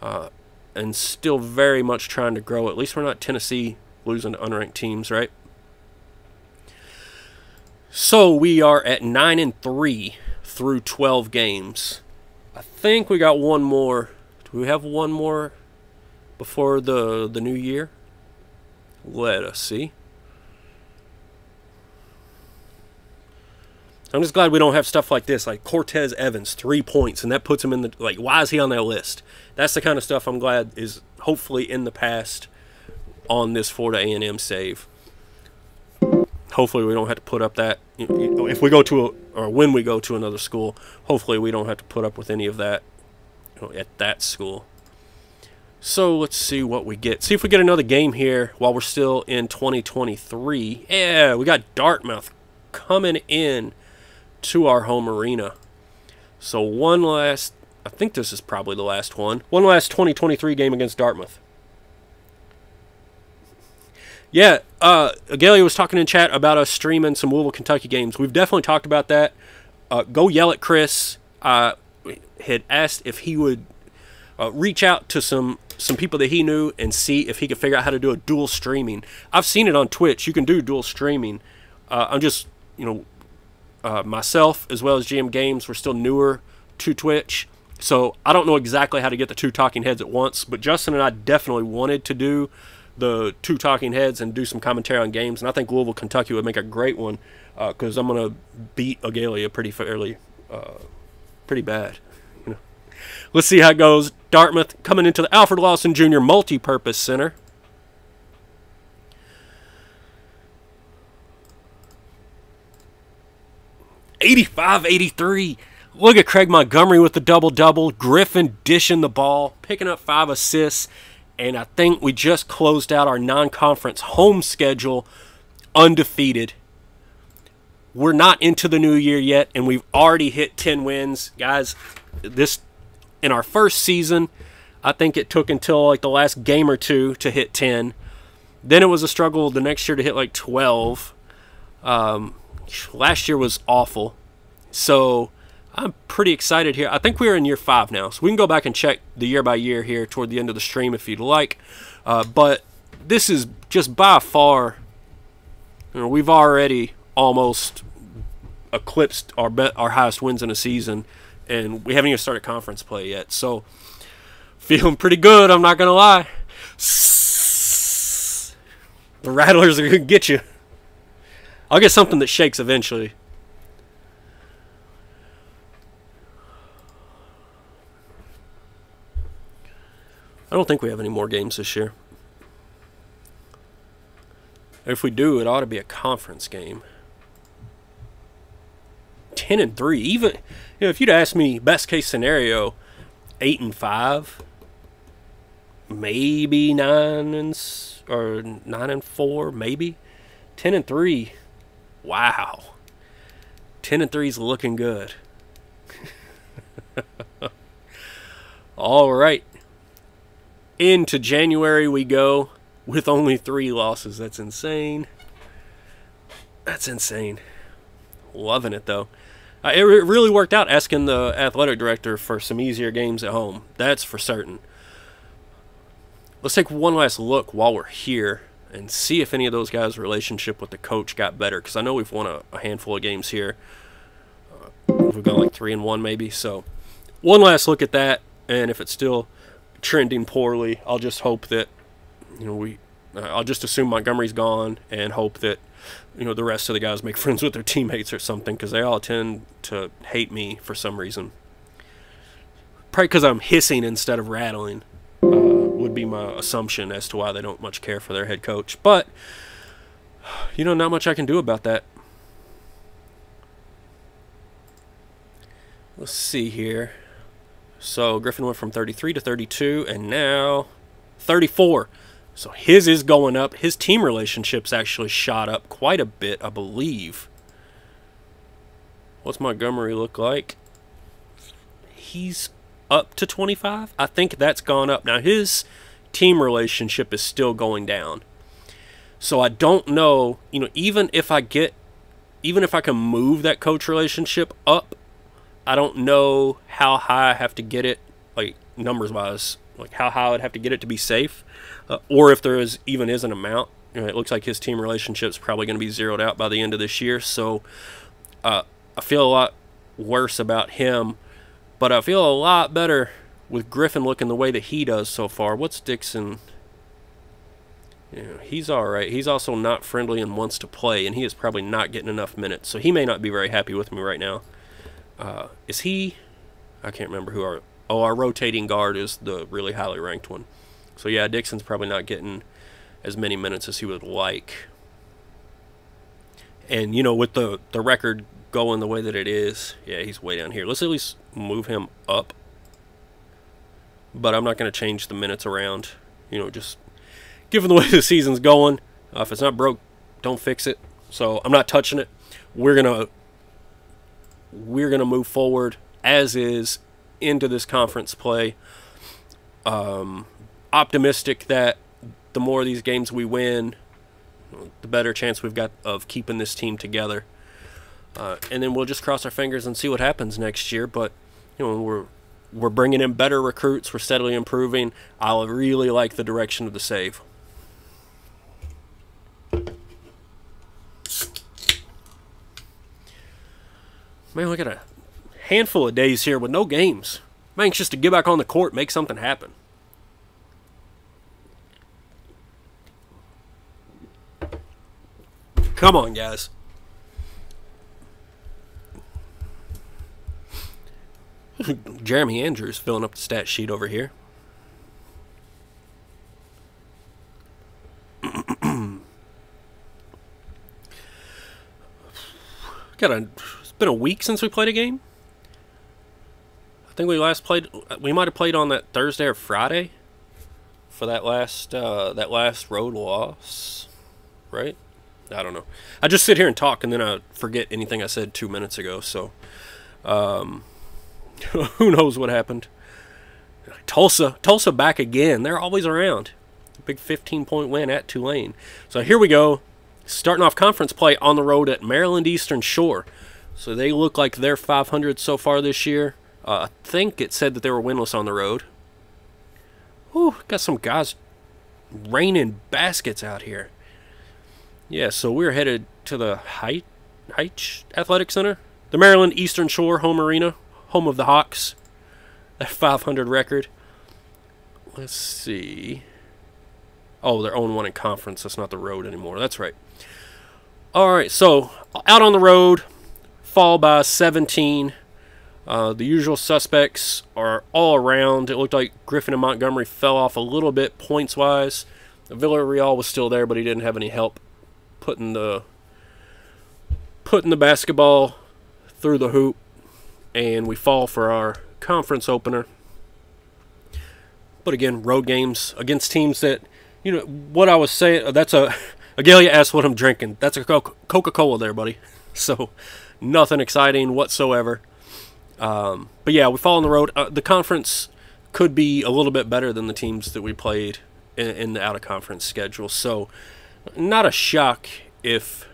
uh, and still very much trying to grow. At least we're not Tennessee losing to unranked teams, right? So we are at 9 and 3 through 12 games. I think we got one more. Do we have one more before the the new year? Let us see. I'm just glad we don't have stuff like this, like Cortez Evans, three points, and that puts him in the like. Why is he on that list? That's the kind of stuff I'm glad is hopefully in the past on this Florida A&M save hopefully we don't have to put up that if we go to a, or when we go to another school hopefully we don't have to put up with any of that at that school so let's see what we get see if we get another game here while we're still in 2023 yeah we got dartmouth coming in to our home arena so one last i think this is probably the last one one last 2023 game against dartmouth yeah, uh, Galia was talking in chat about us streaming some Louisville, Kentucky games. We've definitely talked about that. Uh, go yell at Chris. Uh, had asked if he would uh, reach out to some some people that he knew and see if he could figure out how to do a dual streaming. I've seen it on Twitch. You can do dual streaming. Uh, I'm just, you know, uh, myself as well as GM Games. We're still newer to Twitch, so I don't know exactly how to get the two talking heads at once. But Justin and I definitely wanted to do the two talking heads and do some commentary on games. And I think Louisville, Kentucky would make a great one because uh, I'm going to beat Agalia pretty fairly, uh, pretty bad. Let's see how it goes. Dartmouth coming into the Alfred Lawson Jr. Multi-Purpose Center. Eighty-five, eighty-three. Look at Craig Montgomery with the double-double. Griffin dishing the ball, picking up five assists and I think we just closed out our non conference home schedule undefeated. We're not into the new year yet, and we've already hit 10 wins. Guys, this in our first season, I think it took until like the last game or two to hit 10. Then it was a struggle the next year to hit like 12. Um, last year was awful. So I'm pretty excited here. I think we're in year five now, so we can go back and check the year by year here toward the end of the stream if you'd like. Uh, but this is just by far, you know, we've already almost eclipsed our our highest wins in a season, and we haven't even started conference play yet. So feeling pretty good. I'm not gonna lie. The rattlers are gonna get you. I'll get something that shakes eventually. I don't think we have any more games this year. If we do, it ought to be a conference game. 10 and 3. Even you know, if you'd asked me best case scenario, eight and five, maybe nine and or nine and four, maybe ten and three. Wow, ten and three is looking good. [LAUGHS] All right, into January we go with only three losses. That's insane. That's insane. Loving it though. Uh, it re- really worked out asking the athletic director for some easier games at home. That's for certain. Let's take one last look while we're here and see if any of those guys' relationship with the coach got better. Because I know we've won a, a handful of games here. Uh, we've gone like three and one maybe. So one last look at that, and if it's still trending poorly, I'll just hope that you know we. Uh, I'll just assume Montgomery's gone and hope that you know the rest of the guys make [LAUGHS] friends with their teammates or something because they all tend to hate me for some reason. Probably because I'm hissing instead of rattling uh, would be my assumption as to why they don't much care for their head coach. But you know, not much I can do about that. Let's see here. So Griffin went from 33 to 32, and now 34. So his is going up. His team relationships actually shot up quite a bit, I believe. What's Montgomery look like? He's up to 25. I think that's gone up. Now his team relationship is still going down. So I don't know, you know, even if I get even if I can move that coach relationship up, I don't know how high I have to get it like numbers wise, like how high I'd have to get it to be safe uh, or if there is even is an amount. You know, it looks like his team relationship is probably going to be zeroed out by the end of this year. So uh, I feel a lot worse about him, but I feel a lot better with Griffin looking the way that he does so far. What's Dixon? He's all right. He's also not friendly and wants to play, and he is probably not getting enough minutes. So he may not be very happy with me right now. Uh, is he? I can't remember who our. Oh, our rotating guard is the really highly ranked one. So yeah, Dixon's probably not getting as many minutes as he would like. And you know, with the the record going the way that it is, yeah, he's way down here. Let's at least move him up. But I'm not going to change the minutes around. You know, just given the [LAUGHS] way the season's going, uh, if it's not broke, don't fix it. So I'm not touching it. We're gonna we're gonna move forward as is into this conference play. Um, optimistic that the more of these games we win, the better chance we've got of keeping this team together. Uh, and then we'll just cross our fingers and see what happens next year. But you know, we're we're bringing in better recruits. We're steadily improving. I really like the direction of the save. Man, we got a handful of days here with no games. I'm anxious to get back on the court, make something happen. Come on, guys. [LAUGHS] Jeremy Andrews filling up the stat sheet over here. [CLEARS THROAT] Got a. It's been a week since we played a game. I think we last played. We might have played on that Thursday or Friday for that last uh, that last road loss, right? I don't know. I just sit here and talk, and then I forget anything I said two minutes ago. So, um, [LAUGHS] who knows what happened? Tulsa, Tulsa back again. They're always around. Big 15 point win at Tulane. So here we go. Starting off conference play on the road at Maryland Eastern Shore. So they look like they're 500 so far this year. Uh, I think it said that they were winless on the road. Ooh, got some guys raining baskets out here. Yeah, so we're headed to the Hytche Athletic Center, the Maryland Eastern Shore home arena, home of the Hawks. That 500 record. Let's see. Oh, they're 0 1 in conference. That's not the road anymore. That's right. All right, so out on the road, fall by 17. Uh, the usual suspects are all around. It looked like Griffin and Montgomery fell off a little bit points wise. Villarreal was still there, but he didn't have any help putting the putting the basketball through the hoop, and we fall for our conference opener. But again, road games against teams that, you know, what I was saying, that's a, [LAUGHS] Agalia asked what I'm drinking. That's a Coca Cola there, buddy. [LAUGHS] So nothing exciting whatsoever. Um, but yeah, we fall on the road. Uh, the conference could be a little bit better than the teams that we played in, in the out of conference schedule. So not a shock if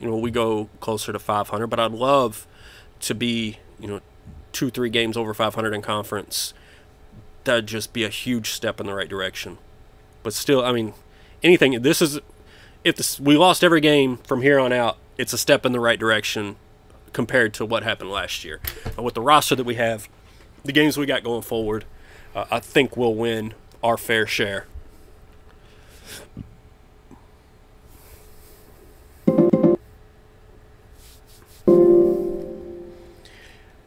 you know we go closer to 500, but I'd love to be you know two three games over 500 in conference. That'd just be a huge step in the right direction. But still, I mean, anything. This is if this, we lost every game from here on out, it's a step in the right direction compared to what happened last year. And with the roster that we have, the games we got going forward, uh, I think we'll win our fair share.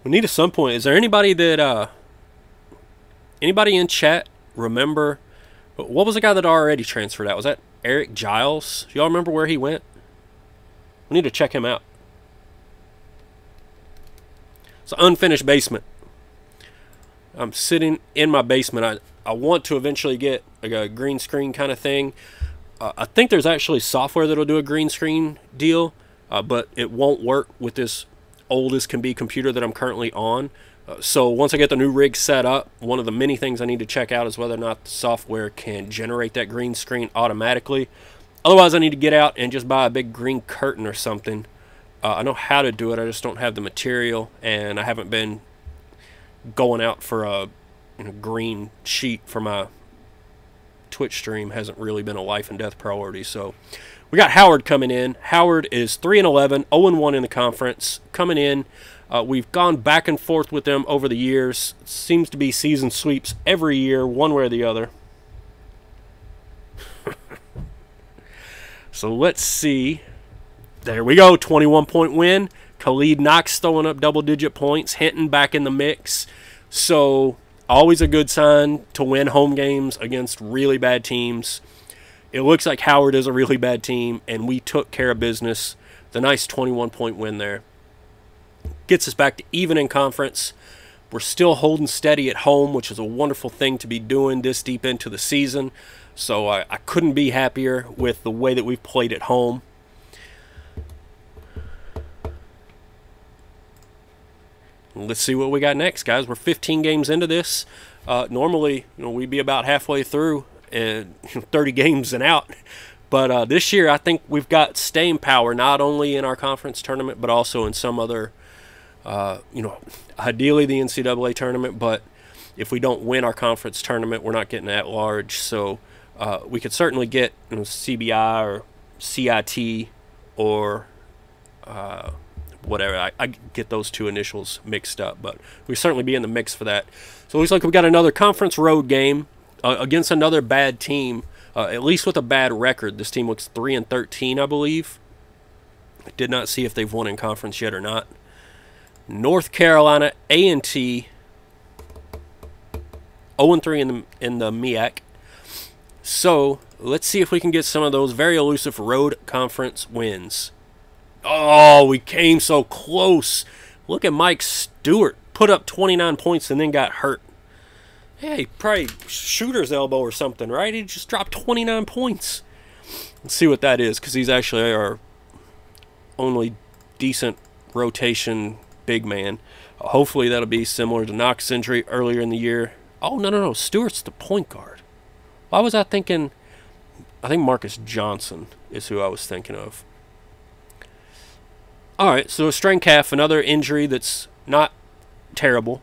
We need at some point. Is there anybody that uh, anybody in chat remember? What was the guy that already transferred out? Was that Eric Giles. Y'all remember where he went? We need to check him out. It's an unfinished basement. I'm sitting in my basement. I, I want to eventually get like a green screen kind of thing. Uh, I think there's actually software that'll do a green screen deal, uh, but it won't work with this old as can be computer that I'm currently on. Uh, so once I get the new rig set up, one of the many things I need to check out is whether or not the software can generate that green screen automatically. Otherwise, I need to get out and just buy a big green curtain or something. Uh, I know how to do it, I just don't have the material, and I haven't been going out for a green sheet for my Twitch stream hasn't really been a life and death priority. So we got Howard coming in. Howard is 3 and 11, 0 and 1 in the conference, coming in. Uh, we've gone back and forth with them over the years. Seems to be season sweeps every year, one way or the other. so let's see. There we go, 21 point win. Khalid Knox throwing up double digit points, Hinton back in the mix. So always a good sign to win home games against really bad teams. It looks like Howard is a really bad team, and we took care of business. The nice 21 point win there gets us back to even in conference. We're still holding steady at home, which is a wonderful thing to be doing this deep into the season. So I, I couldn't be happier with the way that we've played at home. Let's see what we got next, guys. We're 15 games into this. Uh, normally, you know, we'd be about halfway through and [LAUGHS] 30 games and out. But uh, this year, I think we've got staying power not only in our conference tournament, but also in some other uh, you know, ideally the NCAA tournament, but if we don't win our conference tournament, we're not getting at large. So uh, we could certainly get you know, CBI or CIT or uh, whatever. I, I, get those two initials mixed up, but we certainly be in the mix for that. So it looks like we got another conference road game against another bad team, uh, at least with a bad record. This team looks three and thirteen, I believe. Did not see if they've won in conference yet or not. North Carolina A&T zero and three in the in the MEAC. So let's see if we can get some of those very elusive road conference wins. Oh, we came so close. Look at Mike Stewart put up 29 points and then got hurt. Hey, probably shooter's elbow or something, right? He just dropped 29 points. Let's see what that is because he's actually our only decent rotation big man. Hopefully that'll be similar to Knox injury earlier in the year. Oh no no no, Stewart's the point guard. Why was I thinking? I think Marcus Johnson is who I was thinking of. All right, so a strained calf, another injury that's not terrible.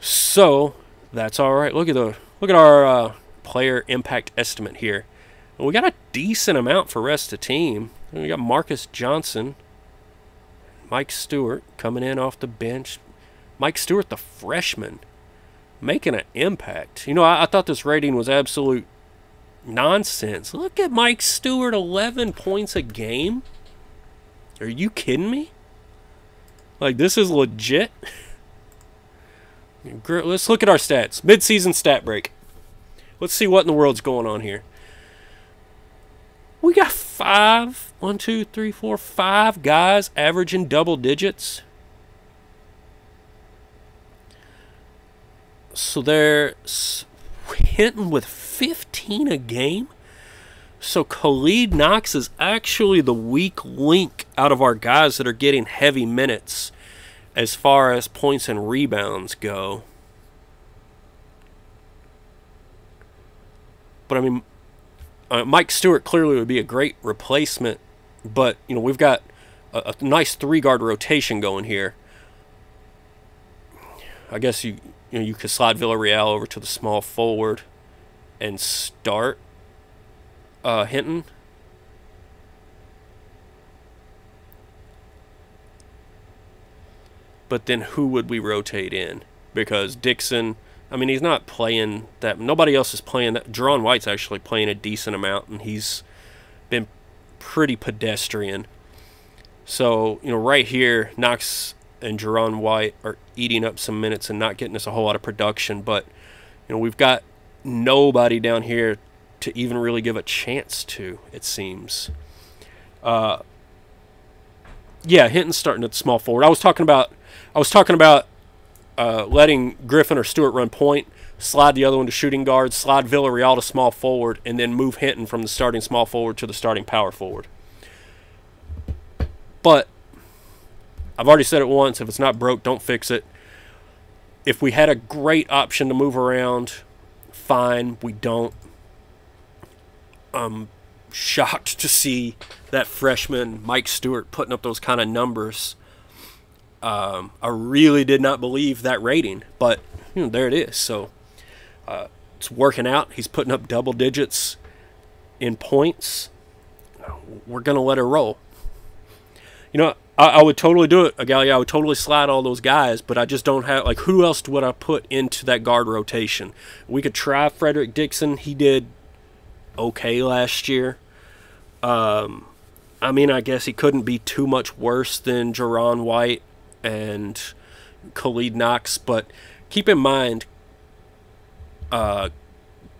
So that's all right. Look at the look at our uh, player impact estimate here. we got a decent amount for rest of team. We got Marcus Johnson, Mike Stewart coming in off the bench. Mike Stewart, the freshman, making an impact. You know, I, I thought this rating was absolute nonsense. Look at Mike Stewart, 11 points a game. Are you kidding me? Like, this is legit. [LAUGHS] Let's look at our stats. Mid-season stat break. Let's see what in the world's going on here. We got five, one, two, three, four, five guys averaging double digits. so they're hitting with 15 a game. So Khalid Knox is actually the weak link out of our guys that are getting heavy minutes as far as points and rebounds go. But I mean, uh, Mike Stewart clearly would be a great replacement. But you know, we've got a, a nice three guard rotation going here. I guess you you know you could slide Villarreal over to the small forward and start uh, Hinton. But then who would we rotate in? Because Dixon, I mean, he's not playing that. Nobody else is playing that. Jerron White's actually playing a decent amount, and he's been pretty pedestrian. So, you know, right here, Knox and Jerron White are eating up some minutes and not getting us a whole lot of production. But, you know, we've got nobody down here to even really give a chance to, it seems. Uh, yeah, Hinton's starting at small forward. I was talking about I was talking about uh, letting Griffin or Stewart run point, slide the other one to shooting guard, slide Villarreal to small forward, and then move Hinton from the starting small forward to the starting power forward. But I've already said it once if it's not broke, don't fix it. If we had a great option to move around, fine. We don't. I'm shocked to see that freshman Mike Stewart putting up those kind of numbers. Um, I really did not believe that rating, but you know, there it is. So uh, it's working out. He's putting up double digits in points. We're gonna let her roll. You know, I, I would totally do it, Agalia. I would totally slide all those guys, but I just don't have like who else would I put into that guard rotation? We could try Frederick Dixon. He did okay last year. Um, I mean, I guess he couldn't be too much worse than Jerron White and Khalid Knox, but keep in mind, uh,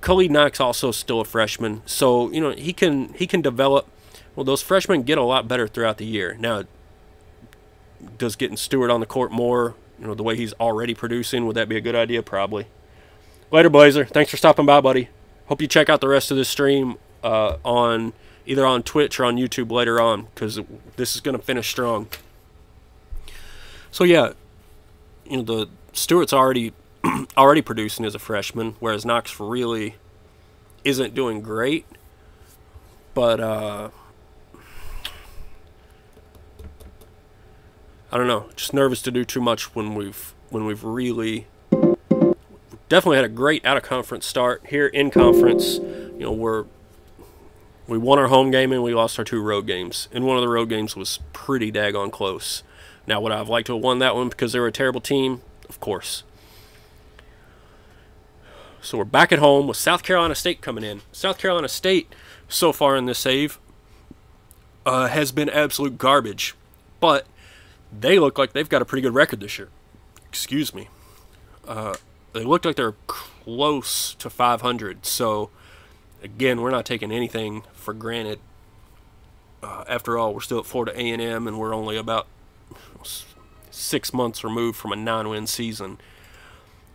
Khalid Knox also still a freshman, so you know he can he can develop. Well, those freshmen get a lot better throughout the year. Now, does getting Stewart on the court more, you know, the way he's already producing, would that be a good idea? Probably. Later, Blazer. Thanks for stopping by, buddy. Hope you check out the rest of this stream uh, on either on Twitch or on YouTube later on because this is going to finish strong. So yeah, you know the Stewart's already [CLEARS THROAT] already producing as a freshman, whereas Knox really isn't doing great. But uh, I don't know, just nervous to do too much when we've when we've really definitely had a great out of conference start here in conference. You know, we're we won our home game and we lost our two road games. And one of the road games was pretty daggone close. Now, would I have liked to have won that one because they were a terrible team? Of course. So we're back at home with South Carolina State coming in. South Carolina State, so far in this save, uh, has been absolute garbage. But they look like they've got a pretty good record this year. Excuse me. Uh, they look like they're close to 500. So, again, we're not taking anything for granted. Uh, after all, we're still at Florida A&M, and we're only about six months removed from a nine-win season.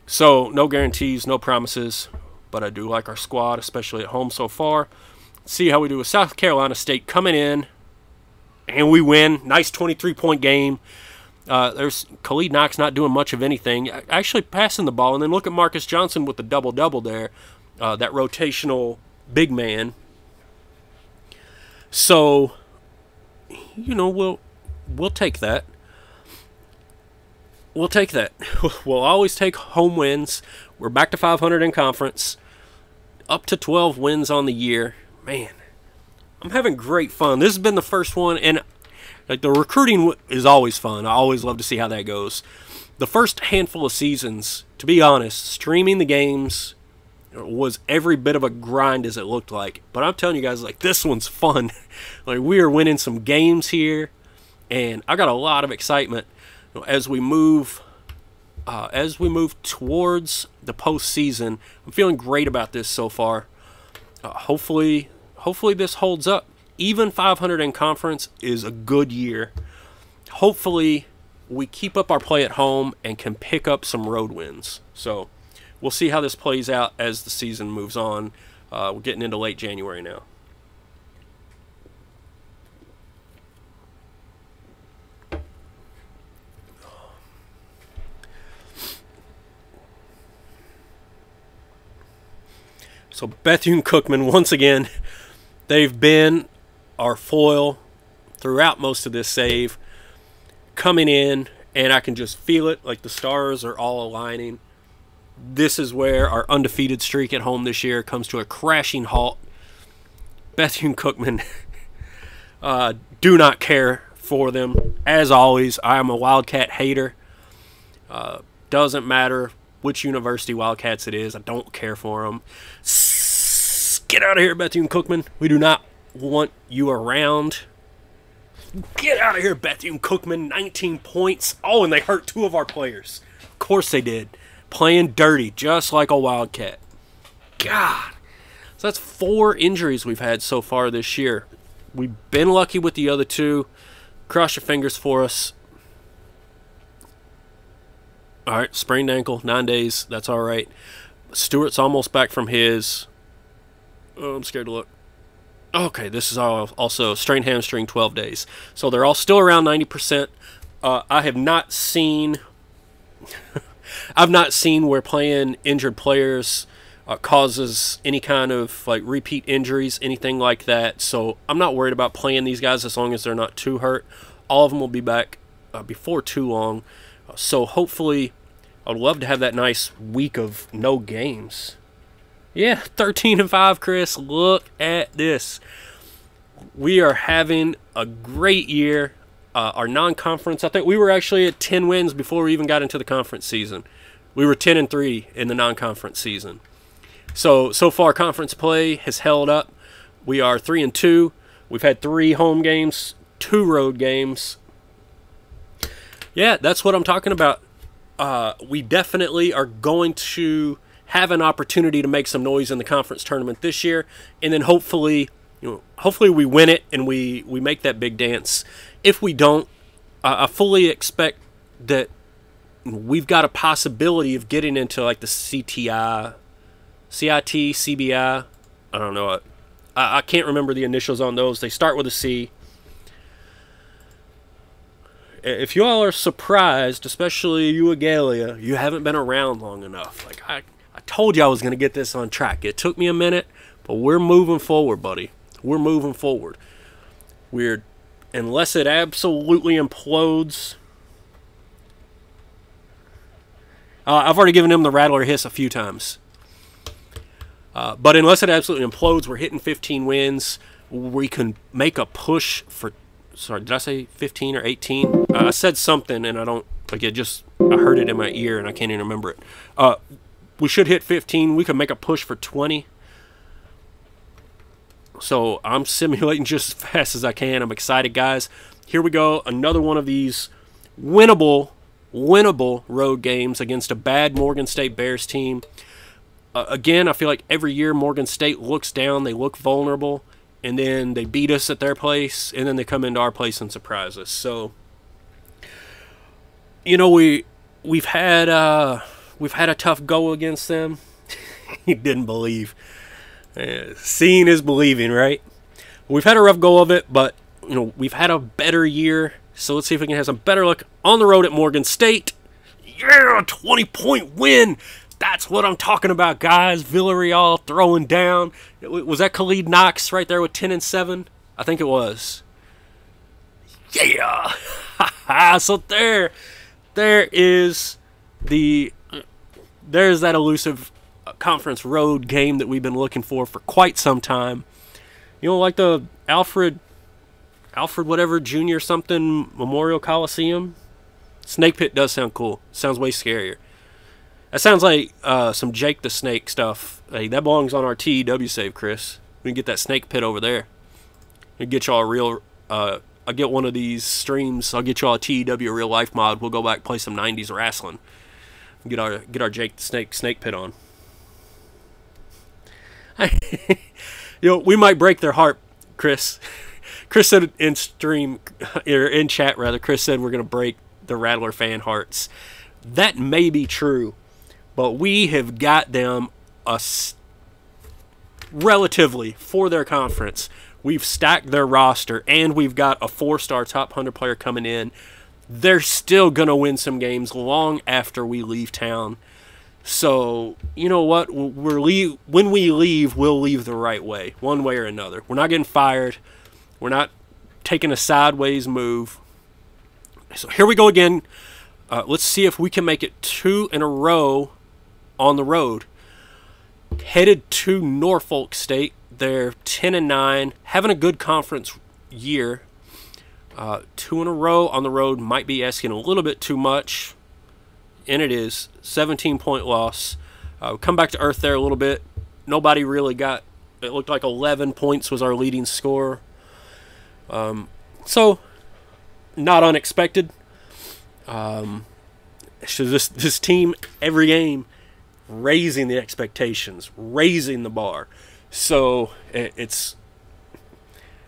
So, no guarantees, no promises, but I do like our squad, especially at home so far. See how we do with South Carolina State coming in and we win. Nice 23 point game. Uh, there's Khalid Knox not doing much of anything, actually passing the ball, and then look at Marcus Johnson with the double double there, uh, that rotational big man. So, you know, we'll we'll take that. We'll take that. [LAUGHS] We'll always take home wins. We're back to 500 in conference, up to 12 wins on the year. Man, I'm having great fun. This has been the first one, and like the recruiting is always fun. I always love to see how that goes. The first handful of seasons, to be honest, streaming the games was every bit of a grind as it looked like. But I'm telling you guys, like this one's fun. [LAUGHS] like we are winning some games here, and I got a lot of excitement know, as we move. Uh, as we move towards the postseason, I'm feeling great about this so far. Uh, hopefully, hopefully this holds up. Even 500 in conference is a good year. Hopefully we keep up our play at home and can pick up some road wins. So we'll see how this plays out as the season moves on. Uh, we're getting into late January now. So Bethune Cookman once again, they've been our foil throughout most of this save, coming in, and I can just feel it like the stars are all aligning. This is where our undefeated streak at home this year comes to a crashing halt. Bethune Cookman [LAUGHS] uh, do not care for them. As always, I am a Wildcat hater. Uh, doesn't matter which university Wildcats it is. I don't care for them. Get out of here, Bethune Cookman. We do not want you around. Get out of here, Bethune Cookman. 19 points. Oh, and they hurt two of our players. Of course they did. Playing dirty, just like a Wildcat. God. So that's four injuries we've had so far this year. We've been lucky with the other two. Cross your fingers for us. All right, sprained ankle, nine days. That's all right. Stewart's almost back from his. Oh, I'm scared to look. Okay, this is all also strained hamstring, 12 days. So they're all still around 90%. Uh, I have not seen. [LAUGHS] I've not seen where playing injured players uh, causes any kind of like repeat injuries, anything like that. So I'm not worried about playing these guys as long as they're not too hurt. All of them will be back uh, before too long. So hopefully, I'd love to have that nice week of no games. Yeah, [LAUGHS] 13 and 5, Chris. Look at this. We are having a great year. Uh, our non-conference, I think we were actually at 10 wins before we even got into the conference season. We were 10 and 3 in the non-conference season. So so far conference play has held up. We are 3 and 2. We've had 3 home games, 2 road games, yeah, that's what I'm talking about. Uh, we definitely are going to have an opportunity to make some noise in the conference tournament this year, and then hopefully, you know, hopefully we win it and we we make that big dance. If we don't, uh, I fully expect that we've got a possibility of getting into like the CTI, CIT, CBI. I don't know. I, I can't remember the initials on those. They start with a C if you all are surprised, especially you, Agalia, you haven't been around long enough. Like I, I told you I was going to get this on track. It took me a minute, but we're moving forward, buddy. We're moving forward. We're, unless it absolutely implodes. Uh, I've already given him the rattler hiss a few times. Uh, but unless it absolutely implodes, we're hitting 15 wins. We can make a push for sorry, did I say 15 or 18? Uh, I said something and I don't, like it just, I heard it in my ear and I can't even remember it. Uh, we should hit 15. We could make a push for 20. So I'm [LAUGHS] simulating just as fast as I can. I'm excited, guys. Here we go. Another one of these winnable, winnable road games against a bad Morgan State Bears team. Uh, again, I feel like every year Morgan State looks down. They look vulnerable and then they beat us at their place, and then they come into our place and surprise us. So, you know, we we've had uh, we've had a tough go against them. [LAUGHS] he didn't believe. Uh, seeing is believing, right? We've had a rough go of it, but you know we've had a better year. So let's see if we can have some better luck on the road at Morgan State. Yeah, 20 point win. That's what I'm talking about, guys. Villarreal throwing down. Was that Khalid Knox right there with 10 and 7? I think it was. Yeah. [LAUGHS] so there, there is the, there's that elusive conference road game that we've been looking for for quite some time. You know, like the Alfred, Alfred whatever Junior something Memorial Coliseum. Snake Pit does sound cool. Sounds way scarier. That sounds like uh, some Jake the Snake stuff. Hey, that belongs on our TEW save, Chris. We can get that snake pit over there. And get y'all a real. Uh, I'll get one of these streams. I'll get y'all a TEW real life mod. We'll go back play some '90s wrestling. Get our get our Jake the Snake snake pit on. [LAUGHS] you know, we might break their heart, Chris. [LAUGHS] Chris said in stream, [LAUGHS] or in chat rather. Chris said we're gonna break the Rattler fan hearts. That may be true but we have got them a relatively for their conference. We've stacked their roster, and we've got a four-star top hundred player coming in. They're still gonna win some games long after we leave town. So you know what? We're leave when we leave, we'll leave the right way, one way or another. We're not getting fired. We're not taking a sideways move. So here we go again. Uh, let's see if we can make it two in a row on the road. Headed to Norfolk State. They're 10 and 9, having a good conference year. Uh, two in a row on the road might be asking a little bit too much and it is 17 point loss. Uh, come back to earth there a little bit. Nobody really got. It looked like 11 points was our leading score. Um, so, not unexpected. Um, so this this team every game raising the expectations, raising the bar. So it's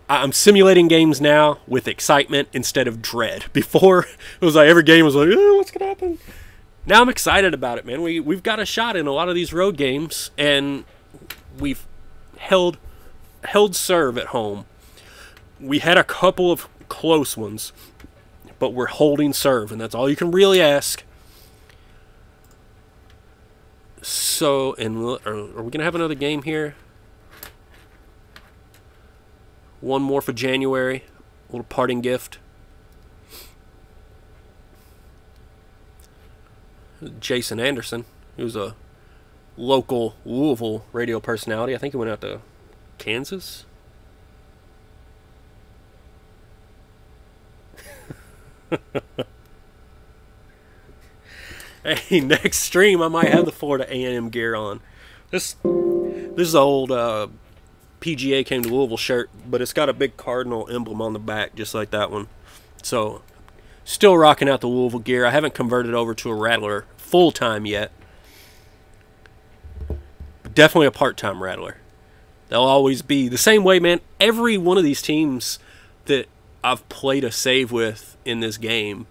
I'm simulating games now with excitement instead of dread. [LAUGHS] Before it was like every game was like, oh, what's gonna happen? now I'm excited about it, man. We we've got a shot in a lot of these road games, and we've held held serve at home. We had a couple of close ones, but we're holding serve, and that's all you can really ask. So, and are, are we gonna have another game here? One more for January, a little parting gift. Jason Anderson, who's a local Louisville radio personality. I think he went out to Kansas. [LAUGHS] [LAUGHS] hey, next stream I might have the Florida A&M gear on. This this is an old uh, PGA came to Louisville shirt, but it's got a big cardinal emblem on the back, just like that one. So Still rocking out the Louisville gear. I haven't converted over to a Rattler full time yet. Definitely a part time Rattler. They'll always be the same way, man. Every one of these teams that I've played a save with in this game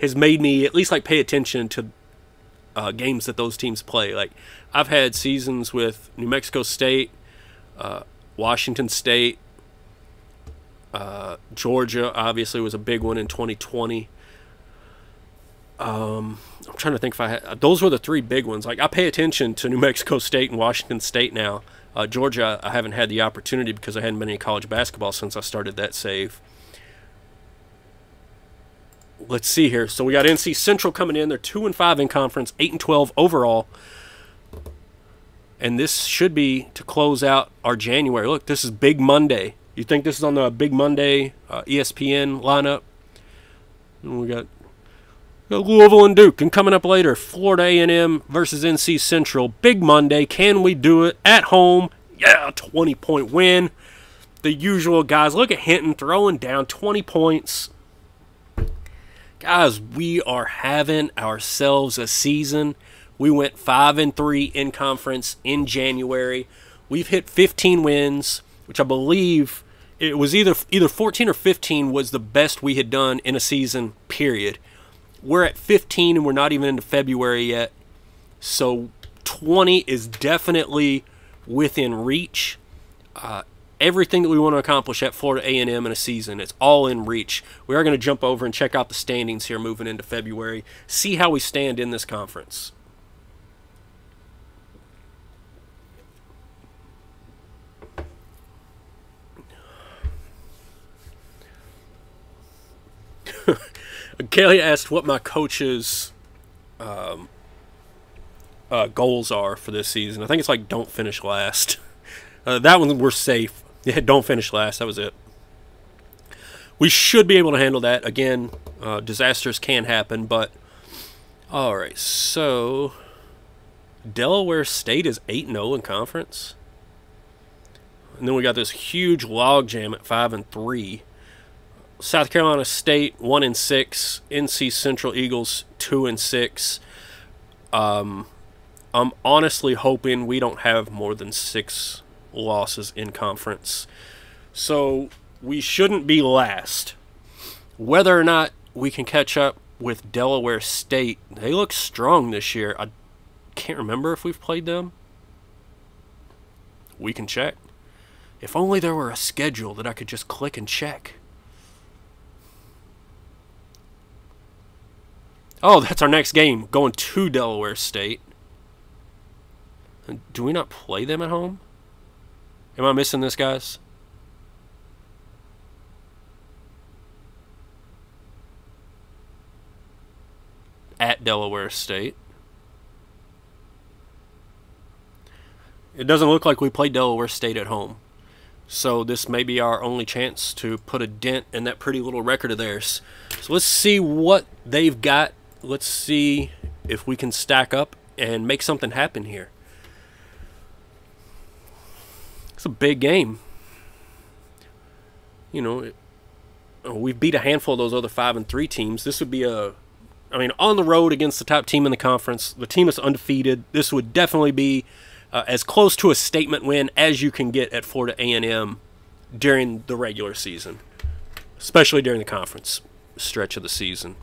has made me at least like pay attention to uh, games that those teams play. Like I've had seasons with New Mexico State, uh, Washington State, uh, Georgia obviously was a big one in 2020. Um, I'm trying to think if I had those were the three big ones. Like I pay attention to New Mexico State and Washington State now. Uh, Georgia, I haven't had the opportunity because I hadn't been in college basketball since I started that save. Let's see here. So we got NC Central coming in. They're two and five in conference, eight and twelve overall. And this should be to close out our January. Look, this is Big Monday. You think this is on the Big Monday uh, ESPN lineup? And we got, got Louisville and Duke, and coming up later, Florida A&M versus NC Central. Big Monday. Can we do it at home? Yeah, 20 point win. The usual guys. Look at Hinton throwing down 20 points. Guys, we are having ourselves a season. We went 5 and 3 in conference in January. We've hit 15 wins which I believe it was either either 14 or 15 was the best we had done in a season period. We're at 15 and we're not even into February yet. So 20 is definitely within reach. Uh, everything that we want to accomplish at Florida A&M in a season, it's all in reach. We are going to jump over and check out the standings here moving into February, see how we stand in this conference. [LAUGHS] Kelly asked what my coach's um, uh, goals are for this season. I think it's like don't finish last. [LAUGHS] Uh, that one we're safe. Yeah, don't finish last. That was it. We should be able to handle that. Again, uh, disasters can happen, but all right. So Delaware State is eight and zero oh in conference, and then we got this huge logjam at five and three. South Carolina State one and six, NC Central Eagles two and six. Um, I'm honestly hoping we don't have more than six losses in conference, so we shouldn't be last. Whether or not we can catch up with Delaware State, they look strong this year. I can't remember if we've played them. We can check. If only there were a schedule that I could just click and check. Oh, that's our next game. Going to Delaware State. Do we not play them at home? Am I missing this, guys? At Delaware State. It doesn't look like we played Delaware State at home. So this may be our only chance to put a dent in that pretty little record of theirs. So let's see what they've got. Let's see if we can stack up and make something happen here. It's a big game. You know, it, uh, we've beat a handful of those other five and three teams. This would be a, I mean, on the road against the top team in the conference. The team is undefeated. This would definitely be uh, as close to a statement win as you can get at Florida A&M during the regular season, especially during the conference stretch of the season.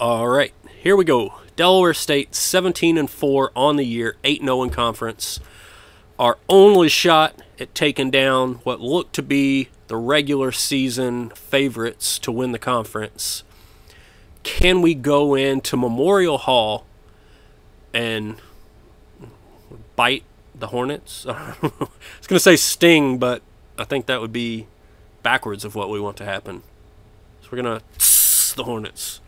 All right, here we go. Delaware State 17 and 4 on the year, 8 0 in conference. Our only shot at taking down what looked to be the regular season favorites to win the conference. Can we go into Memorial Hall and bite the Hornets. [LAUGHS] I was going to say sting, but I think that would be backwards of what we want to happen. So we're going to the Hornets.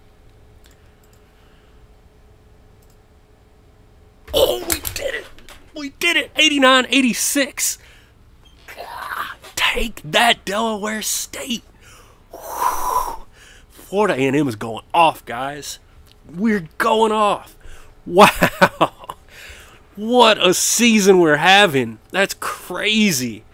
Oh, we did it! We did it! 89 86. take that, Delaware State. Florida A&M is going off, guys. We're going off. Wow. What a season we're having. That's crazy.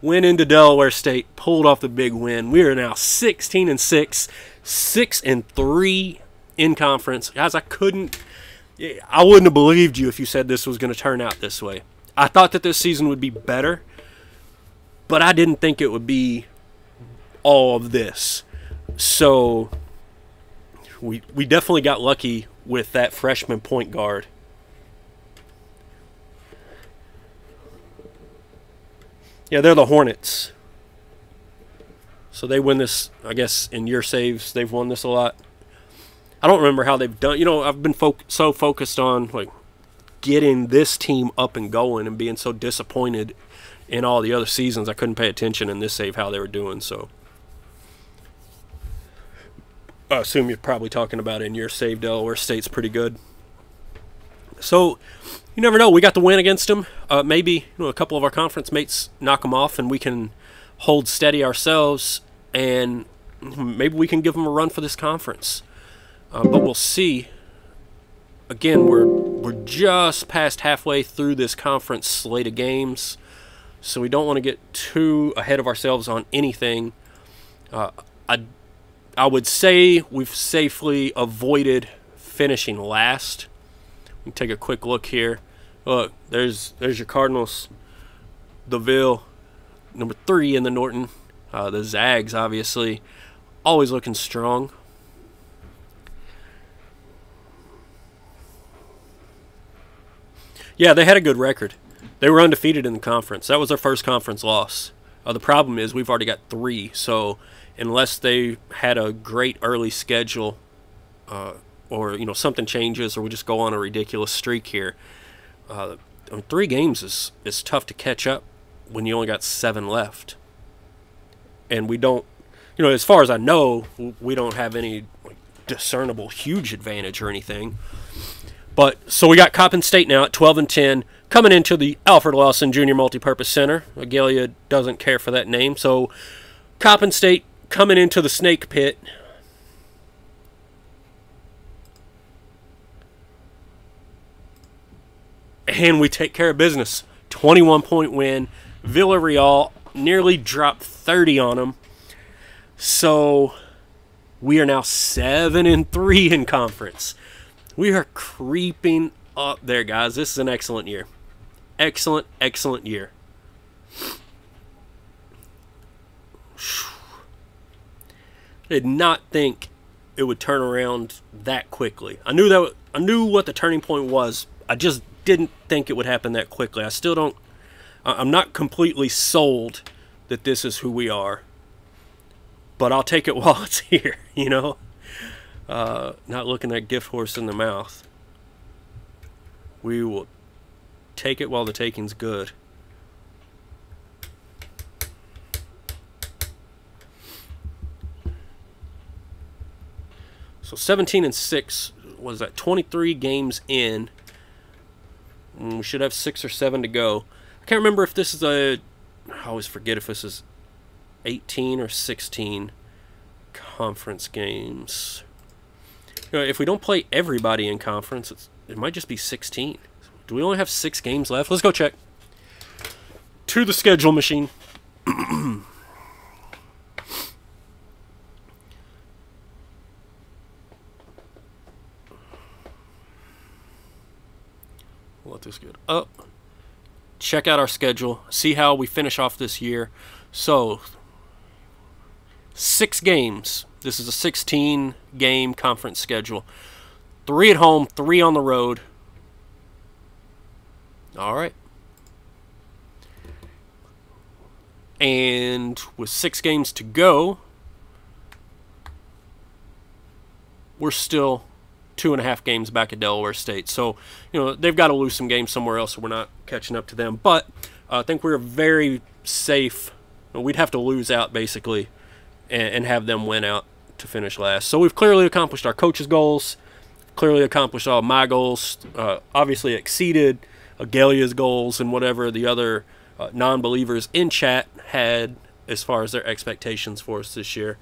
Went into Delaware State, pulled off the big win. We are now 16 and 6, 6 and 3 in conference. Guys, I couldn't I wouldn't have believed you if you said this was going to turn out this way. I thought that this season would be better, but I didn't think it would be all of this. So we we definitely got lucky with that freshman point guard. Yeah, they're the Hornets. So they win this, I guess, in year saves. They've won this a lot. I don't remember how they've done. You know, I've been fo- so focused on like getting this team up and going and being so disappointed in all the other seasons. I couldn't pay attention in this save how they were doing. So I assume you're probably talking about in your save Delaware State's pretty good. So you never know. We got the win against them. Uh, maybe you know a couple of our conference mates knock them off, and we can hold steady ourselves, and maybe we can give them a run for this conference. Uh, but we'll see. Again, we're we're just past halfway through this conference slate of games, so we don't want to get too ahead of ourselves on anything. Uh, I I would say we've safely avoided finishing last. We can take a quick look here. Look, there's there's your Cardinals, the Ville, number three in the Norton. Uh, the Zags, obviously, always looking strong. Yeah, they had a good record. They were undefeated in the conference. That was their first conference loss. Uh, the problem is we've already got three, so unless they had a great early schedule, uh, or you know something changes, or we just go on a ridiculous streak here. Uh, I mean, three games is is tough to catch up when you only got seven left, and we don't. You know, as far as I know, we don't have any discernible huge advantage or anything. But so we got Coppin State now at 12 and 10 coming into the Alfred Lawson Junior Multipurpose Center. Agalia doesn't care for that name, so Coppin State coming into the snake pit. And we take care of business. 21 point win. Villarreal nearly dropped 30 on them. So we are now 7 and 3 in conference. We are creeping up there, guys. This is an excellent year. Excellent, excellent year. I [SIGHS] did not think it would turn around that quickly. I knew that I knew what the turning point was. I just didn't think it would happen that quickly. I still don't I'm not completely sold that this is who we are. But I'll take it [LAUGHS] while it's here, you know? Uh, not looking at gift horse in the mouth. We will take it while the taking's good. So 17 and 6 was that 23 games in. We should have 6 or 7 to go. I can't remember if this is a I always forget if this is 18 or 16 conference games. You know, if we don't play everybody in conference, it might just be 16. Do we only have six games left? Let's go check. To the schedule machine. let this get up. Check out our schedule. See how we finish off this year. So, six games. This is a 16 game conference schedule. Three at home, three on the road. All right. And with six games to go, we're still two and a half games back at Delaware State. So, you know, they've got to lose some games somewhere else, so we're not catching up to them. But uh, I think we're very safe. We'd have to lose out, basically, and, and have them win out to finish last. So we've clearly accomplished our coaches' goals, clearly accomplished all my goals, uh, obviously exceeded Agalia's goals and whatever the other uh, non-believers in chat had as far as their expectations for us this year.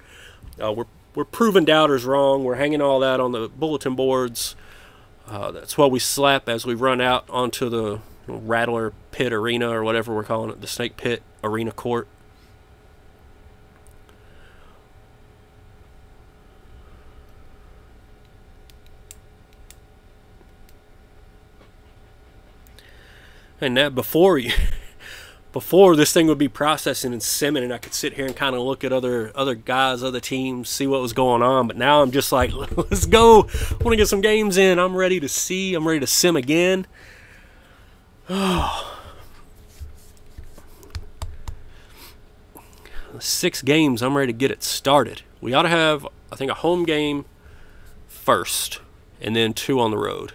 Uh, we're we're proving doubters wrong. We're hanging all that on the bulletin boards. Uh, that's what we slap as we run out onto the Rattler Pit Arena or whatever we're calling it, the Snake Pit Arena Court. And that before you [LAUGHS] before this thing would be processing and simming and I could sit here and kind of look at other other guys, other teams, see what was going on. But now I'm just like, [LAUGHS] let's go. I want to get some games in. I'm ready to see. I'm ready to sim again. Oh. [SIGHS] Six games. I'm ready to get it started. We ought to have, I think, a home game first and then two on the road.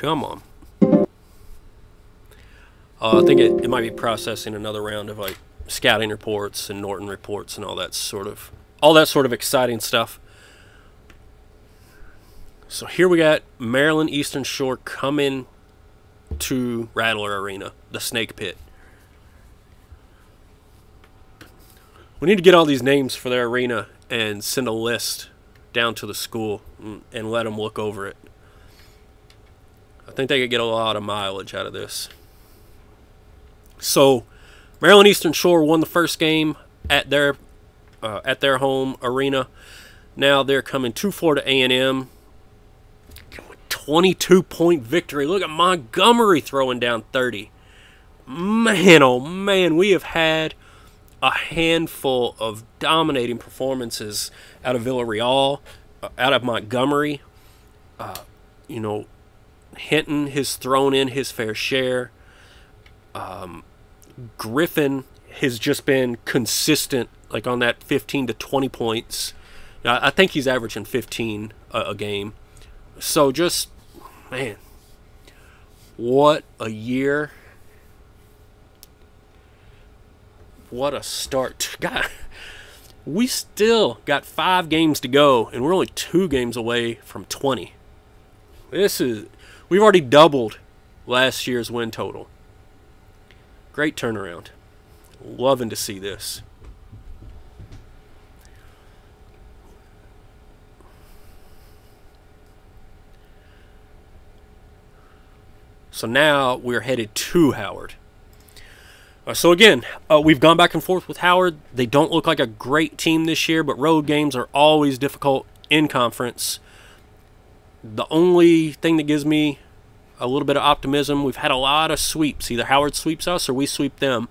Come on. Uh, I think it, it might be processing another round of like scouting reports and Norton reports and all that sort of all that sort of exciting stuff. So here we got Maryland Eastern Shore coming to Rattler Arena, the Snake Pit. We need to get all these names for their arena and send a list down to the school and, and let them look over it. Think they could get a lot of mileage out of this. So, Maryland Eastern Shore won the first game at their uh, at their home arena. Now they're coming 2-4 to A&M. 22 point victory. Look at Montgomery throwing down 30. Man, oh man, we have had a handful of dominating performances out of Villarreal, uh, out of Montgomery. Uh, you know, Hinton has thrown in his fair share. Um, Griffin has just been consistent, like on that 15 to 20 points. I think he's averaging 15 a, a game. So just, man, what a year. What a start. [LAUGHS] God, we still got five games to go, and we're only two games away from 20. This is We've already doubled last year's win total. Great turnaround. Loving to see this. So now we're headed to Howard. Uh, so again, uh, we've gone back and forth with Howard. They don't look like a great team this year, but road games are always difficult in conference the only thing that gives me a little bit of optimism, we've had a lot of sweeps. Either Howard sweeps us or we sweep them.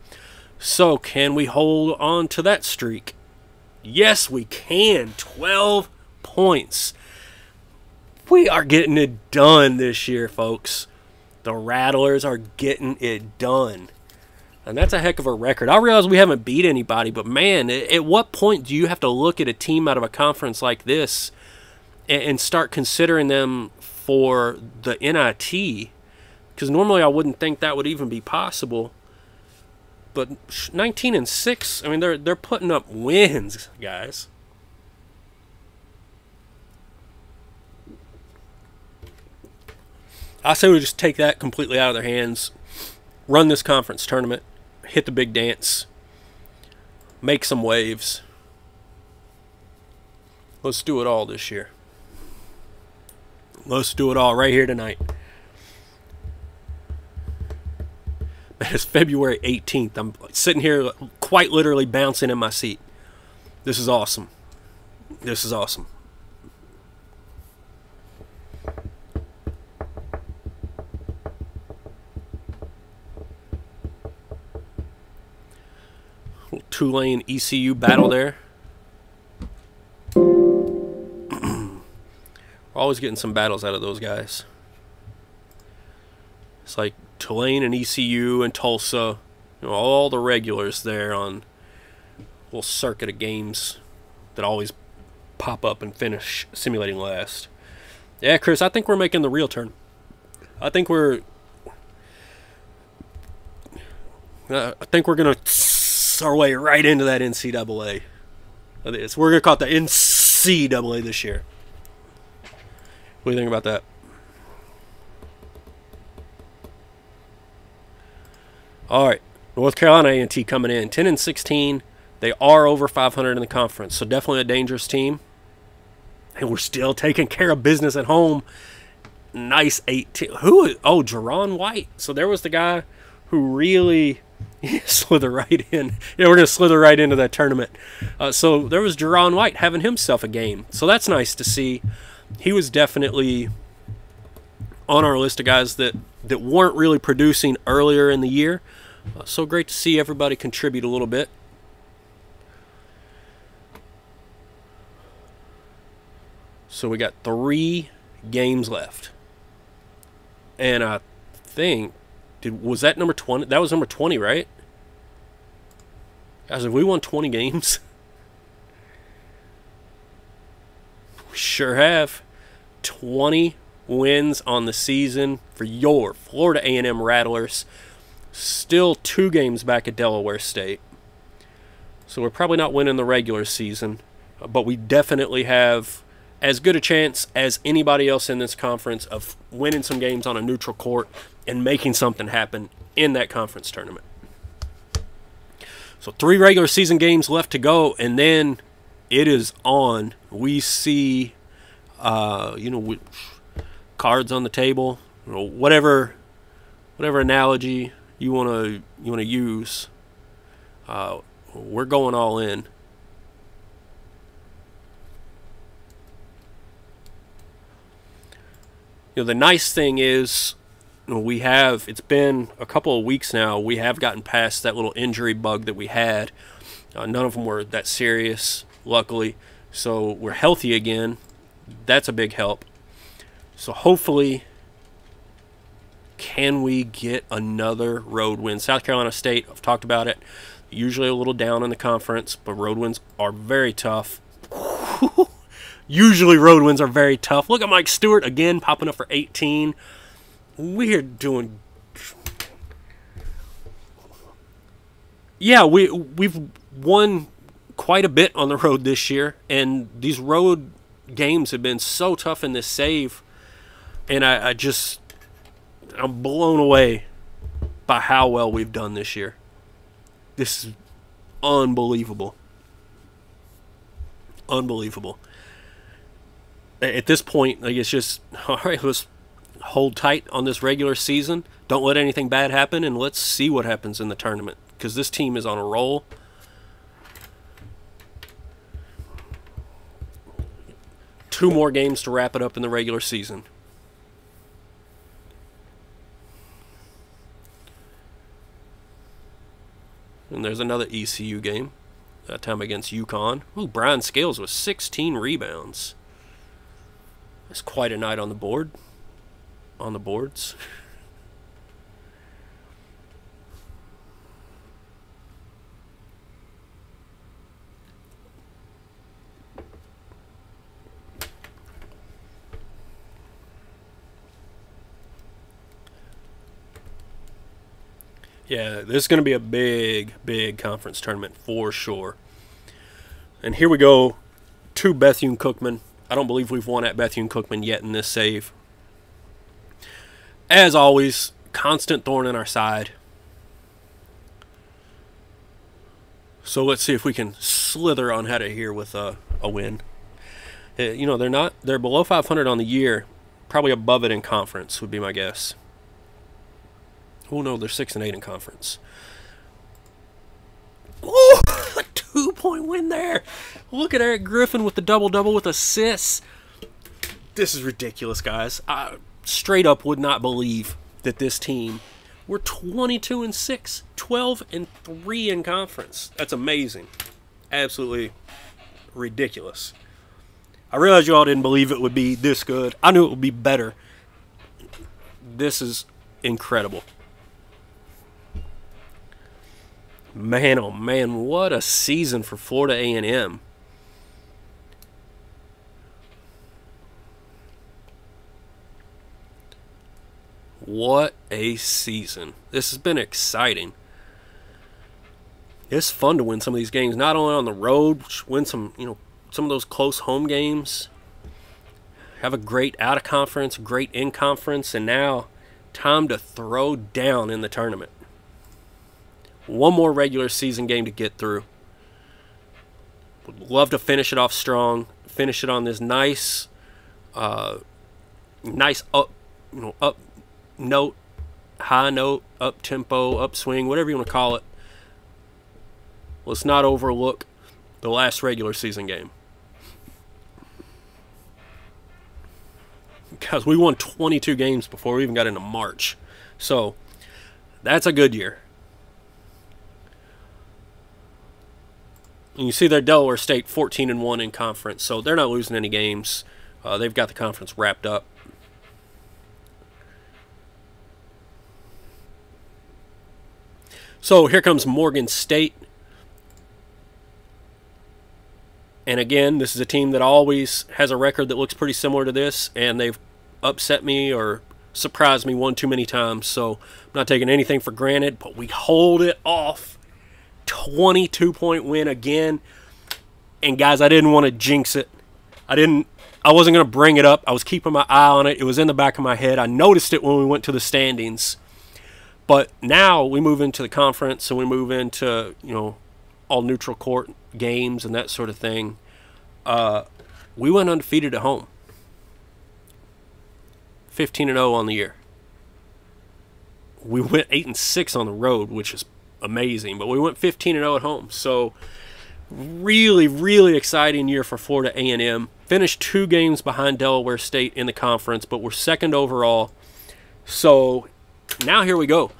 So, can we hold on to that streak? Yes, we can. 12 points. We are getting it done this year, folks. The Rattlers are getting it done. And that's a heck of a record. I realize we haven't beat anybody, but man, at what point do you have to look at a team out of a conference like this and start considering them for the NIT? Because normally I wouldn't think that would even be possible. But 19 and 6, I mean, they're, they're putting up wins, guys. I say we just take that completely out of their hands, run this conference tournament, hit the big dance, make some waves. Let's do it all this year. Let's do it all right here tonight. Man, it's February 18th. I'm sitting here quite literally bouncing in my seat. This is awesome. This is awesome. Tulane ECU battle there. Always getting some battles out of those guys. It's like Tulane and ECU and Tulsa, you know, all the regulars there on little circuit of games that always pop up and finish simulating last. Yeah, Chris, I think we're making the real turn. I think we're. Uh, I think we're gonna our way right into that NCAA. We're gonna call it the NCAA this year. What do you think about that? All right, North Carolina A&T coming in 10 and 16. They are over 500 in the conference, so definitely a dangerous team. And we're still taking care of business at home. Nice 18. Who? Oh, Jerron White. So there was the guy who really [LAUGHS] slither right in. Yeah, we're to slither right into that tournament. Uh, so there was Jerron White having himself a game. So that's nice to see. He was definitely on our list of guys that, that weren't really producing earlier in the year. Uh, so great to see everybody contribute a little bit. So we got three games left. And I think did was that number 20? That was number 20, right? Guys, if we won 20 games? [LAUGHS] we sure have. 20 wins on the season for your Florida A&M Rattlers. Still two games back at Delaware State. So we're probably not winning the regular season, but we definitely have as good a chance as anybody else in this conference of winning some games on a neutral court and making something happen in that conference tournament. So three regular season games left to go, and then it is on. We see, uh, you know, cards on the table, you know, whatever, whatever analogy you want to you want to use. Uh, we're going all in. You know, the nice thing is we have it's been a couple of weeks now we have gotten past that little injury bug that we had uh, none of them were that serious luckily so we're healthy again that's a big help. So hopefully can we get another road win? South carolina state i've talked about it usually a little down in the conference but road wins are very tough. [LAUGHS] Usually road wins are very tough. Look at mike stewart again popping up for 18 we're doing yeah we we've won quite a bit on the road this year and these road games have been so tough in this save and I, I just i'm blown away by how well we've done this year this is unbelievable unbelievable at this point like it's just [LAUGHS] all right let's hold tight on this regular season. Don't let anything bad happen, and let's see what happens in the tournament because this team is on a roll. Two more games to wrap it up in the regular season. And there's another ECU game. That time against UConn. Ooh, Brian Scales with 16 rebounds. That's quite a night on the board. On the boards. [LAUGHS] Yeah, this is going to be a big, big conference tournament for sure. And here we go to Bethune Cookman. I don't believe we've won at Bethune Cookman yet in this save. As always, constant thorn in our side. So let's see if we can slither on out of here with a, a win. Uh, you know, they're not they're below 500 on the year, probably above it in conference would be my guess. Oh no, they're six and eight in conference. Oh, [LAUGHS] a two point win there. Look at Eric Griffin with the double double with assists. This is ridiculous, guys. I straight up would not believe that this team were 22 and 6, 12 and 3 in conference. That's amazing. Absolutely ridiculous. I realize you all didn't believe it would be this good. I knew it would be better. This is incredible. Man, oh man, what a season for Florida A&M. What a season. This has been exciting. It's fun to win some of these games, not only on the road, win some, you know, some of those close home games. Have a great out of conference, great in conference, and now time to throw down in the tournament. One more regular season game to get through. Would love to finish it off strong. Finish it on this nice, uh, nice up, you know, up note, high note, up tempo, upswing, whatever you want to call it. Let's not overlook the last regular season game. Because we won 22 games before we even got into March. So that's a good year. And you see their Delaware State 14 and 1 in conference, so they're not losing any games. Uh, they've got the conference wrapped up. So here comes Morgan State. And again, this is a team that always has a record that looks pretty similar to this, and they've upset me or surprised me one too many times. So I'm not taking anything for granted, but we hold it off 22 point win again. And guys, I didn't want to jinx it. I didn't I wasn't going to bring it up. I was keeping my eye on it. It was in the back of my head. I noticed it when we went to the standings. But now we move into the conference and we move into, you know, all neutral court games and that sort of thing. Uh, we went undefeated at home. 15 and 0 on the year. We went 8 and 6 on the road, which is amazing. But we went 15 and 0 at home, so really, really exciting year for Florida A&M. Finished two games behind Delaware State in the conference, but we're second overall. So now here we go.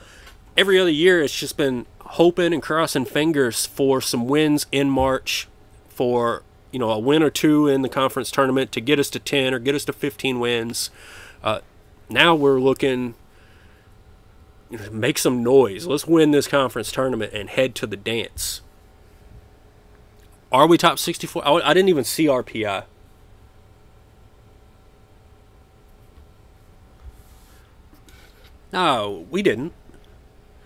Every other year, it's just been hoping and crossing fingers for some wins in March, for you know a win or two in the conference tournament to get us to 10 or get us to 15 wins. Uh, now we're looking make some noise. Let's win this conference tournament and head to the dance. Are we top 64? I, I didn't even see RPI. No, we didn't.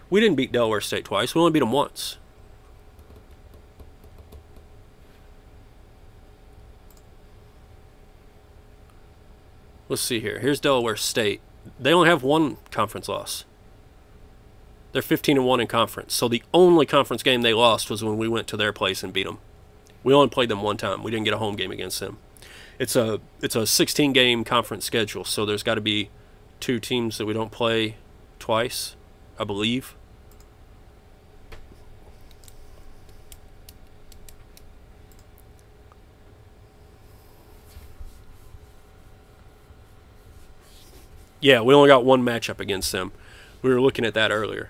We didn't beat Delaware State twice. We only beat them once. Let's see here. Here's Delaware State. They only have one conference loss. They're 15 and 1 in conference. So the only conference game they lost was when we went to their place and beat them. We only played them one time. We didn't get a home game against them. It's a it's a 16 game conference schedule, so there's got to be two teams that we don't play twice, I believe. Yeah, we only got one matchup against them. We were looking at that earlier.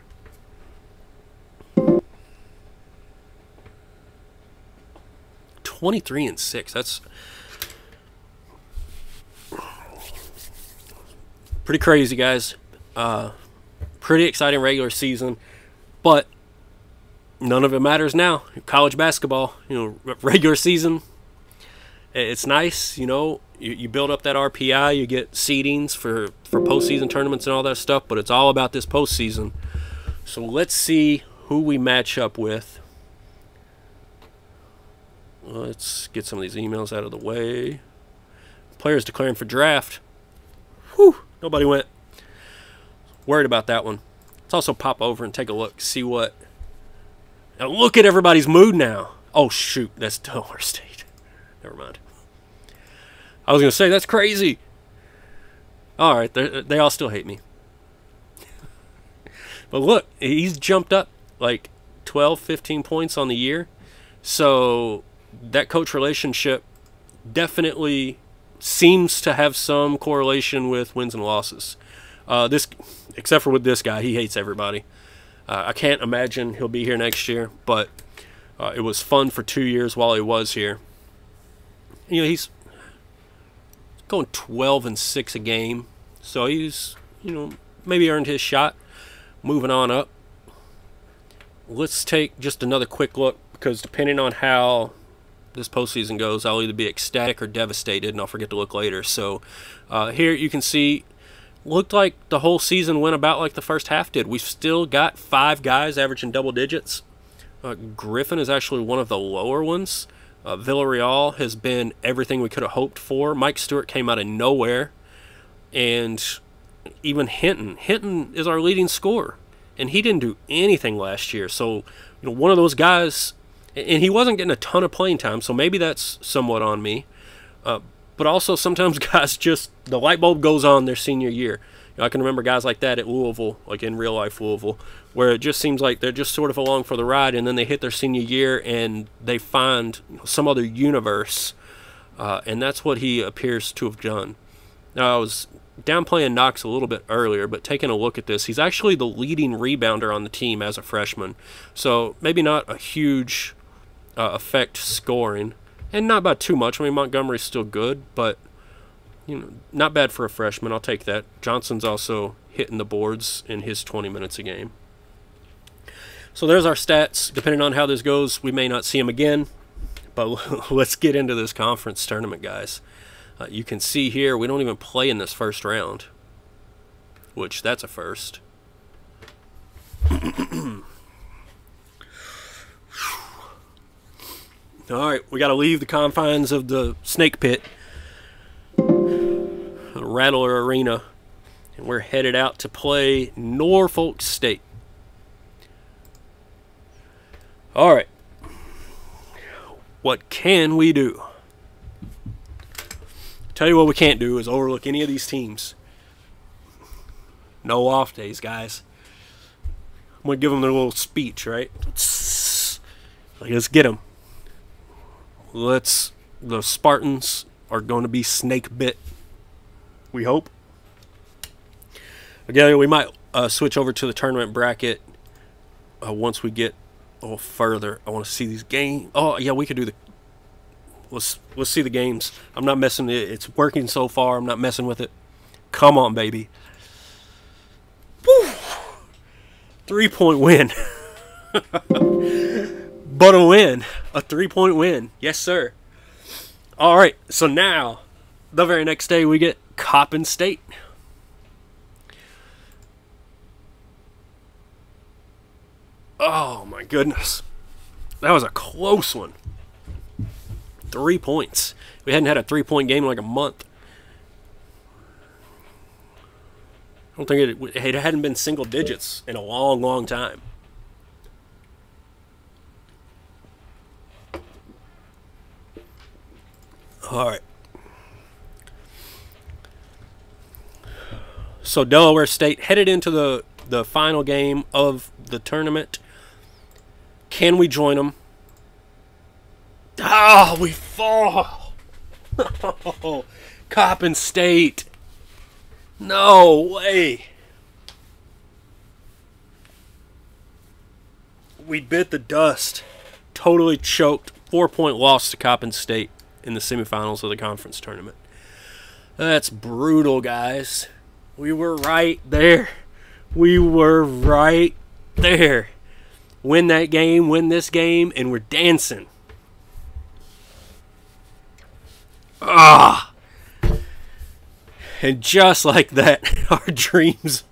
23 and 6. That's pretty crazy, guys. Uh, pretty exciting regular season, but none of it matters now. College basketball, you know, regular season, it's nice, you know. You, you build up that RPI, you get seedings for for postseason tournaments and all that stuff, but it's all about this postseason. So let's see who we match up with. Let's get some of these emails out of the way. Players declaring for draft. Whew, nobody went. Worried about that one. Let's also pop over and take a look, see what. Now look at everybody's mood now. Oh shoot, that's [LAUGHS] Delaware State. Never mind. I was gonna say that's crazy. All right, they all still hate me. [LAUGHS] but look, he's jumped up like 12, 15 points on the year. So that coach relationship definitely seems to have some correlation with wins and losses. Uh, this, except for with this guy, he hates everybody. Uh, I can't imagine he'll be here next year, but uh, it was fun for two years while he was here. You know, he's going 12 and 6 a game. So he's, you know, maybe earned his shot. Moving on up. Let's take just another quick look because depending on how this postseason goes, I'll either be ecstatic or devastated, and I'll forget to look later. So uh, here you can see, looked like the whole season went about like the first half did. We've still got five guys averaging double digits. Uh, Griffin is actually one of the lower ones. Uh, Villarreal has been everything we could have hoped for. Mike Stewart came out of nowhere, and even Hinton. Hinton is our leading scorer, and he didn't do anything last year. So, you know, one of those guys, and he wasn't getting a ton of playing time. So maybe that's somewhat on me. Uh, but also sometimes [LAUGHS] guys just the light bulb goes on their senior year. You know, I can remember guys like that at Louisville, like in real life Louisville, where it just seems like they're just sort of along for the ride, and then they hit their senior year and they find some other universe, uh, and that's what he appears to have done. Now I was downplaying Knox a little bit earlier, but taking a look at this, he's actually the leading rebounder on the team as a freshman. So maybe not a huge uh, effect scoring, and not by too much. I mean Montgomery's still good, but you know, not bad for a freshman. I'll take that. Johnson's also hitting the boards in his 20 minutes a game. So there's our stats. Depending on how this goes, we may not see him again. But [LAUGHS] let's get into this conference tournament, guys. Uh, you can see here we don't even play in this first round, which that's a first. [CLEARS THROAT] All right, we got to leave the confines of the snake pit, Rattler Arena, and we're headed out to play Norfolk State. All right. What can we do? Tell you what we can't do is overlook any of these teams. No off days, guys. I'm to give them their little speech, right? Like, let's get them. Let's. The Spartans are going to be snake bit. We hope. Again, we might uh, switch over to the tournament bracket uh, once we get a little further. I want to see these games. Oh yeah, we could do the. Let's let's see the games. I'm not messing it. It's working so far. I'm not messing with it. Come on, baby. Woo! Three point win. [LAUGHS] but a win. A three point win. Yes, sir. All right. So now, the very next day, we get Coppin State. Oh my goodness. That was a close one. Three points. We hadn't had a three point game in like a month. I don't think it, it hadn't been single digits in a long, long time. All right. So Delaware State headed into the the final game of the tournament can we join them? Ah, oh, we fall. [LAUGHS] Coppin State. No way. We bit the dust. Totally choked four point loss to Coppin State in the semifinals of the conference tournament. That's brutal, guys. We were right there. We were right there. Win that game, win this game, and we're dancing. Ah! And just like that, [LAUGHS] our dreams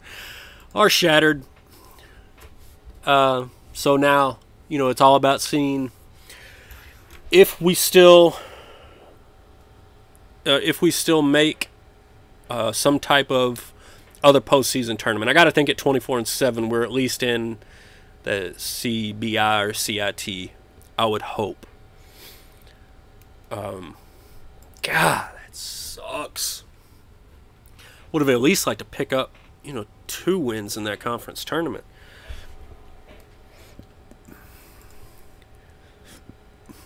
are shattered. Uh, so now, you know, it's all about seeing if we still uh, if we still make uh, some type of other postseason tournament. I got to think at 24 and 7, we're at least in the CBI or CIT. I would hope. Um, God, that sucks. Would have at least liked to pick up, you know, two wins in that conference tournament.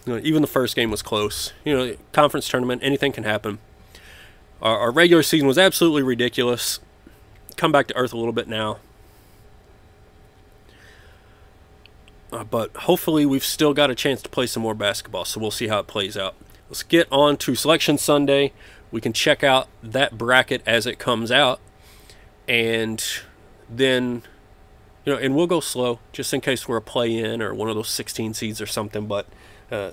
You know, even the first game was close. You know, conference tournament, anything can happen. Our, our regular season was absolutely ridiculous. Come back to earth a little bit now. Uh, but hopefully, we've still got a chance to play some more basketball, so we'll see how it plays out. Let's get on to Selection Sunday. We can check out that bracket as it comes out. And then, you know, and we'll go slow just in case we're a play in or one of those 16 seeds or something. But uh,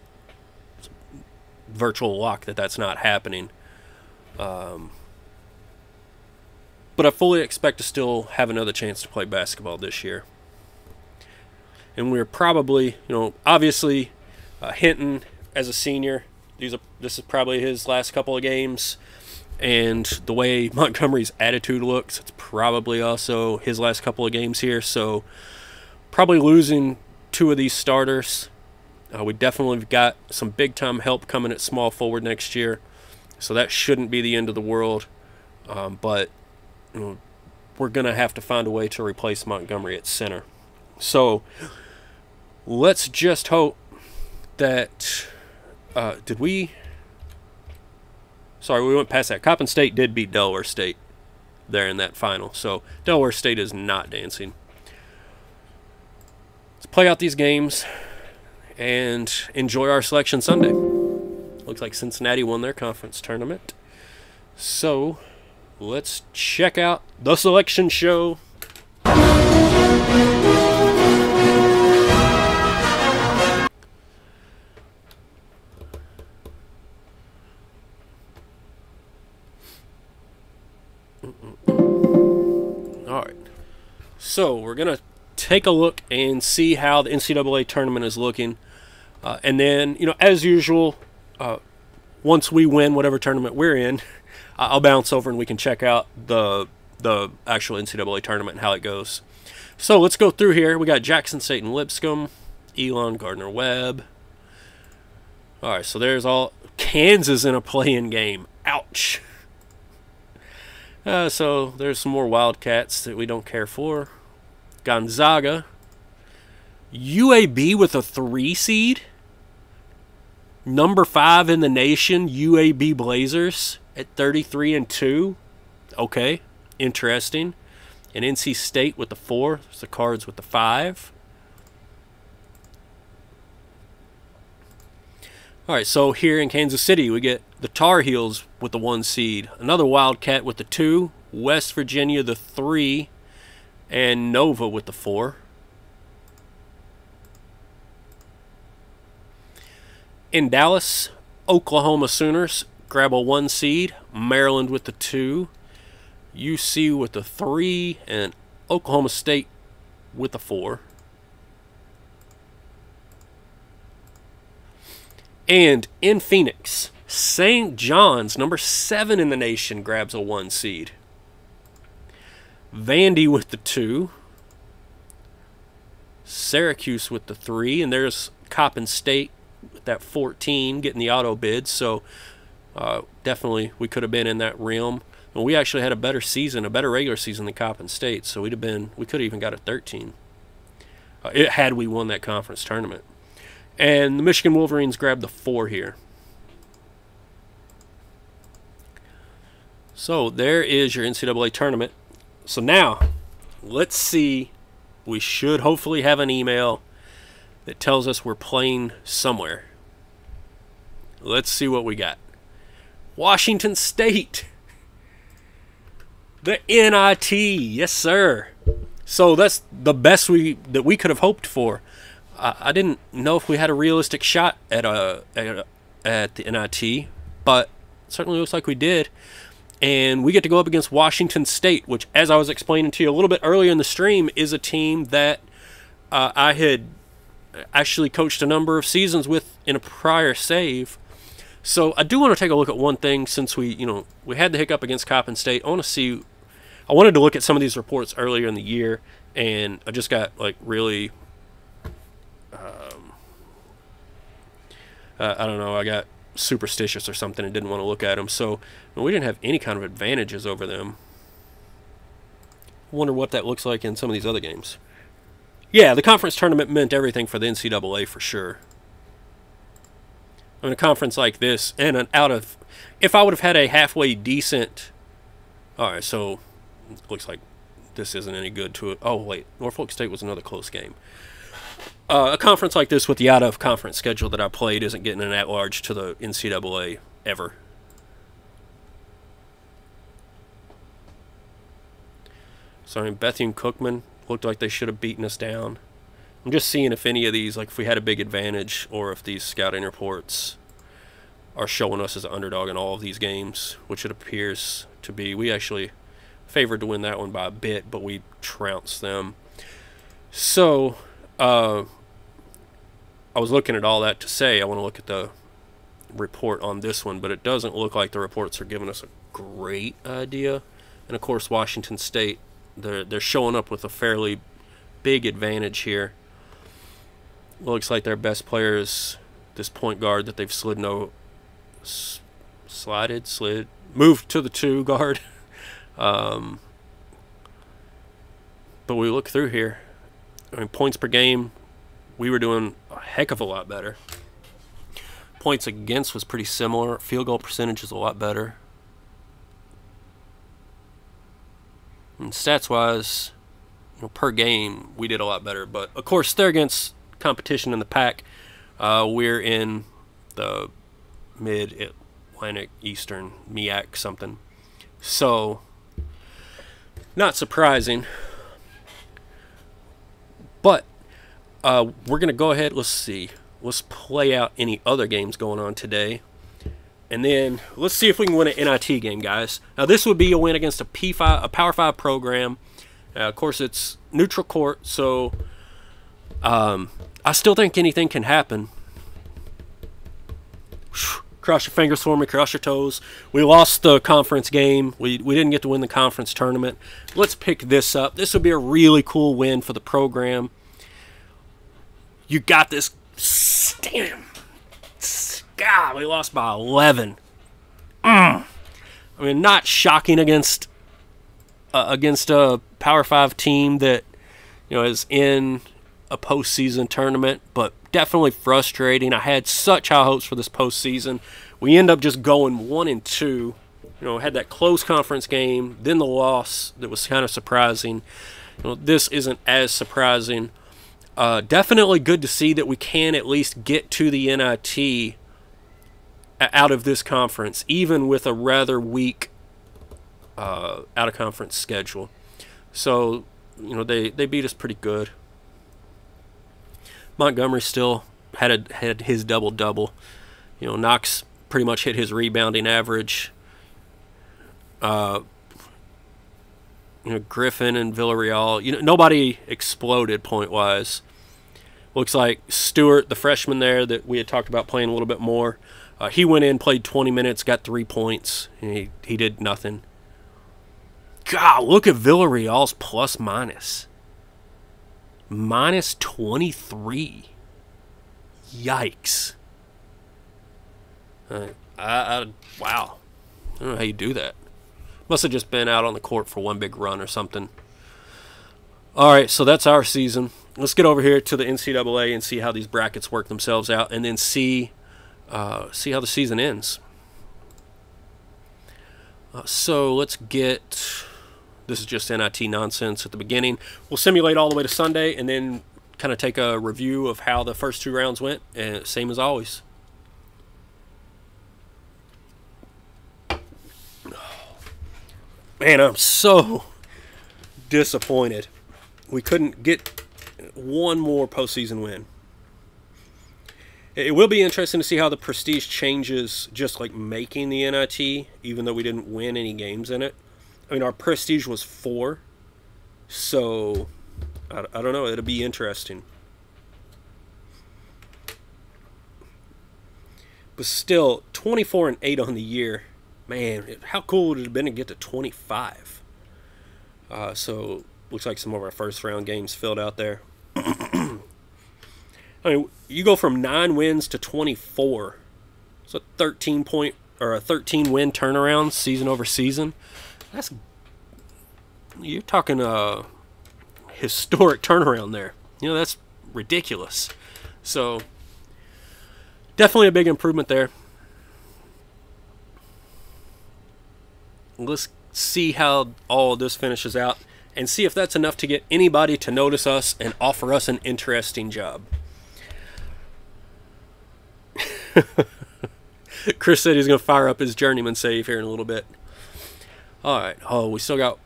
virtual lock that that's not happening. Um, but I fully expect to still have another chance to play basketball this year. And we're probably, you know, obviously, uh, Hinton as a senior. These are this is probably his last couple of games, and the way Montgomery's attitude looks, it's probably also his last couple of games here. So, probably losing two of these starters uh, we definitely got some big time help coming at small forward next year, so that shouldn't be the end of the world. Um, but you know, we're gonna have to find a way to replace Montgomery at center. So let's just hope that uh, did we? Sorry, we went past that. Coppin State did beat Delaware State there in that final, so Delaware State is not dancing. Let's play out these games and enjoy our selection Sunday. Looks like Cincinnati won their conference tournament. So let's check out the selection show. All right. So we're going to take a look and see how the NCAA tournament is looking. Uh, and then, you know, as usual, uh, once we win whatever tournament we're in, I'll bounce over and we can check out the the actual NCAA tournament and how it goes. So let's go through here. We got Jackson State and Lipscomb, Elon Gardner Webb. All right, so there's all Kansas in a playing game. Ouch. Uh, so there's some more Wildcats that we don't care for. Gonzaga. UAB with a three seed. Number five in the nation, UAB Blazers at 33 and 2. Okay, interesting. And NC State with the four. The cards with the five. All right, so here in Kansas City, we get the Tar Heels with the one seed, another Wildcat with the two, West Virginia the three, and Nova with the four. In Dallas, Oklahoma Sooners grab a one seed, Maryland with the two, UC with the three, and Oklahoma State with the four. And in Phoenix, St. John's, number seven in the nation, grabs a one seed. Vandy with the two. Syracuse with the three. And there's Coppin State that 14 getting the auto bid. So uh, definitely we could have been in that realm. And we actually had a better season, a better regular season than Coppin State. So we'd have been, we could have even got a 13. Uh, it had we won that conference tournament. And the Michigan Wolverines grabbed the four here. So there is your NCAA tournament. So now, let's see. We should hopefully have an email that tells us we're playing somewhere. Let's see what we got. Washington State. The NIT, yes sir. So that's the best we that we could have hoped for. I, I didn't know if we had a realistic shot at a, at a at the NIT, but certainly looks like we did. And we get to go up against Washington State, which, as I was explaining to you a little bit earlier in the stream, is a team that uh, I had actually coached a number of seasons with in a prior save. So I do want to take a look at one thing since we, you know, we had the hiccup against Coppin State. I want to see. I wanted to look at some of these reports earlier in the year, and I just got like really. Um, uh, I don't know. I got superstitious or something and didn't want to look at them. So we didn't have any kind of advantages over them. Wonder what that looks like in some of these other games. Yeah, the conference tournament meant everything for the NCAA for sure. I mean, a conference like this, and an out of, if I would have had a halfway decent, all right, so looks like this isn't any good to it. Oh wait, Norfolk State was another close game. Uh, a conference like this with the out of conference schedule that I played isn't getting an at large to the NCAA ever. So I mean, Bethune Cookman looked like they should have beaten us down. I'm just seeing if any of these, like if we had a big advantage, or if these scouting reports are showing us as an underdog in all of these games, which it appears to be. We actually favored to win that one by a bit, but we trounced them. So, uh, I was looking at all that to say I want to look at the report on this one, but it doesn't look like the reports are giving us a great idea. And of course, Washington State they're they're showing up with a fairly big advantage here. Looks like their best player is this point guard that they've slid no slided slid moved to the two guard. [LAUGHS] um, but we look through here. I mean, points per game, we were doing a heck of a lot better. Points against was pretty similar. Field goal percentage is a lot better. And stats wise, you know, per game, we did a lot better. But of course, they're against competition in the pack. Uh, we're in the mid Atlantic Eastern MEAC something. So, not surprising. But uh, we're going to go ahead. Let's see. Let's play out any other games going on today. And then let's see if we can win an NIT game, guys. Now this would be a win against a P5, a Power Five program. Uh, of course, it's neutral court, so um, I still think anything can happen. Cross your fingers for me, cross your toes. We lost the conference game. We, we didn't get to win the conference tournament. Let's pick this up. This would be a really cool win for the program. You got this. Damn. God, we lost by 11. Mm. I mean, not shocking against uh, against a Power Five team that you know is in a postseason tournament, but definitely frustrating. I had such high hopes for this postseason. We end up just going one and two. You know, had that close conference game, then the loss that was kind of surprising. You know, this isn't as surprising. Uh, definitely good to see that we can at least get to the NIT out of this conference, even with a rather weak uh, out of conference schedule. So, you know, they, they beat us pretty good. Montgomery still had a, had his double double. You know, Knox pretty much hit his rebounding average. Uh, you know, Griffin and Villarreal. You know, nobody exploded point wise. Looks like Stewart, the freshman there that we had talked about playing a little bit more. Uh, he went in, played 20 minutes, got three points. He, he did nothing. God, look at Villarreal's plus minus. Minus 23. Yikes. Uh, I, I, wow. I don't know how you do that. Must have just been out on the court for one big run or something. All right, so that's our season. Let's get over here to the NCAA and see how these brackets work themselves out, and then see uh, see how the season ends. Uh, so let's get. This is just NIT nonsense at the beginning. We'll simulate all the way to Sunday and then kind of take a review of how the first two rounds went, and same as always. [SIGHS] Man, I'm so disappointed. We couldn't get one more postseason win. It will be interesting to see how the prestige changes just like making the NIT, even though we didn't win any games in it. I mean, our prestige was four, so I, I don't know. It'll be interesting. But still, 24 and 8 on the year. Man, how cool would it have been to get to 25? Uh, so, looks like some of our first round games filled out there. [CLEARS THROAT] I mean, you go from 9 wins to 24. It's a 13 point or a 13 win turnaround season over season. That's you're talking a historic turnaround there. You know, that's ridiculous. So, definitely a big improvement there. Let's see how all this finishes out and see if that's enough to get anybody to notice us and offer us an interesting job. [LAUGHS] Chris said he's going to fire up his journeyman save here in a little bit. All right. Oh, we still got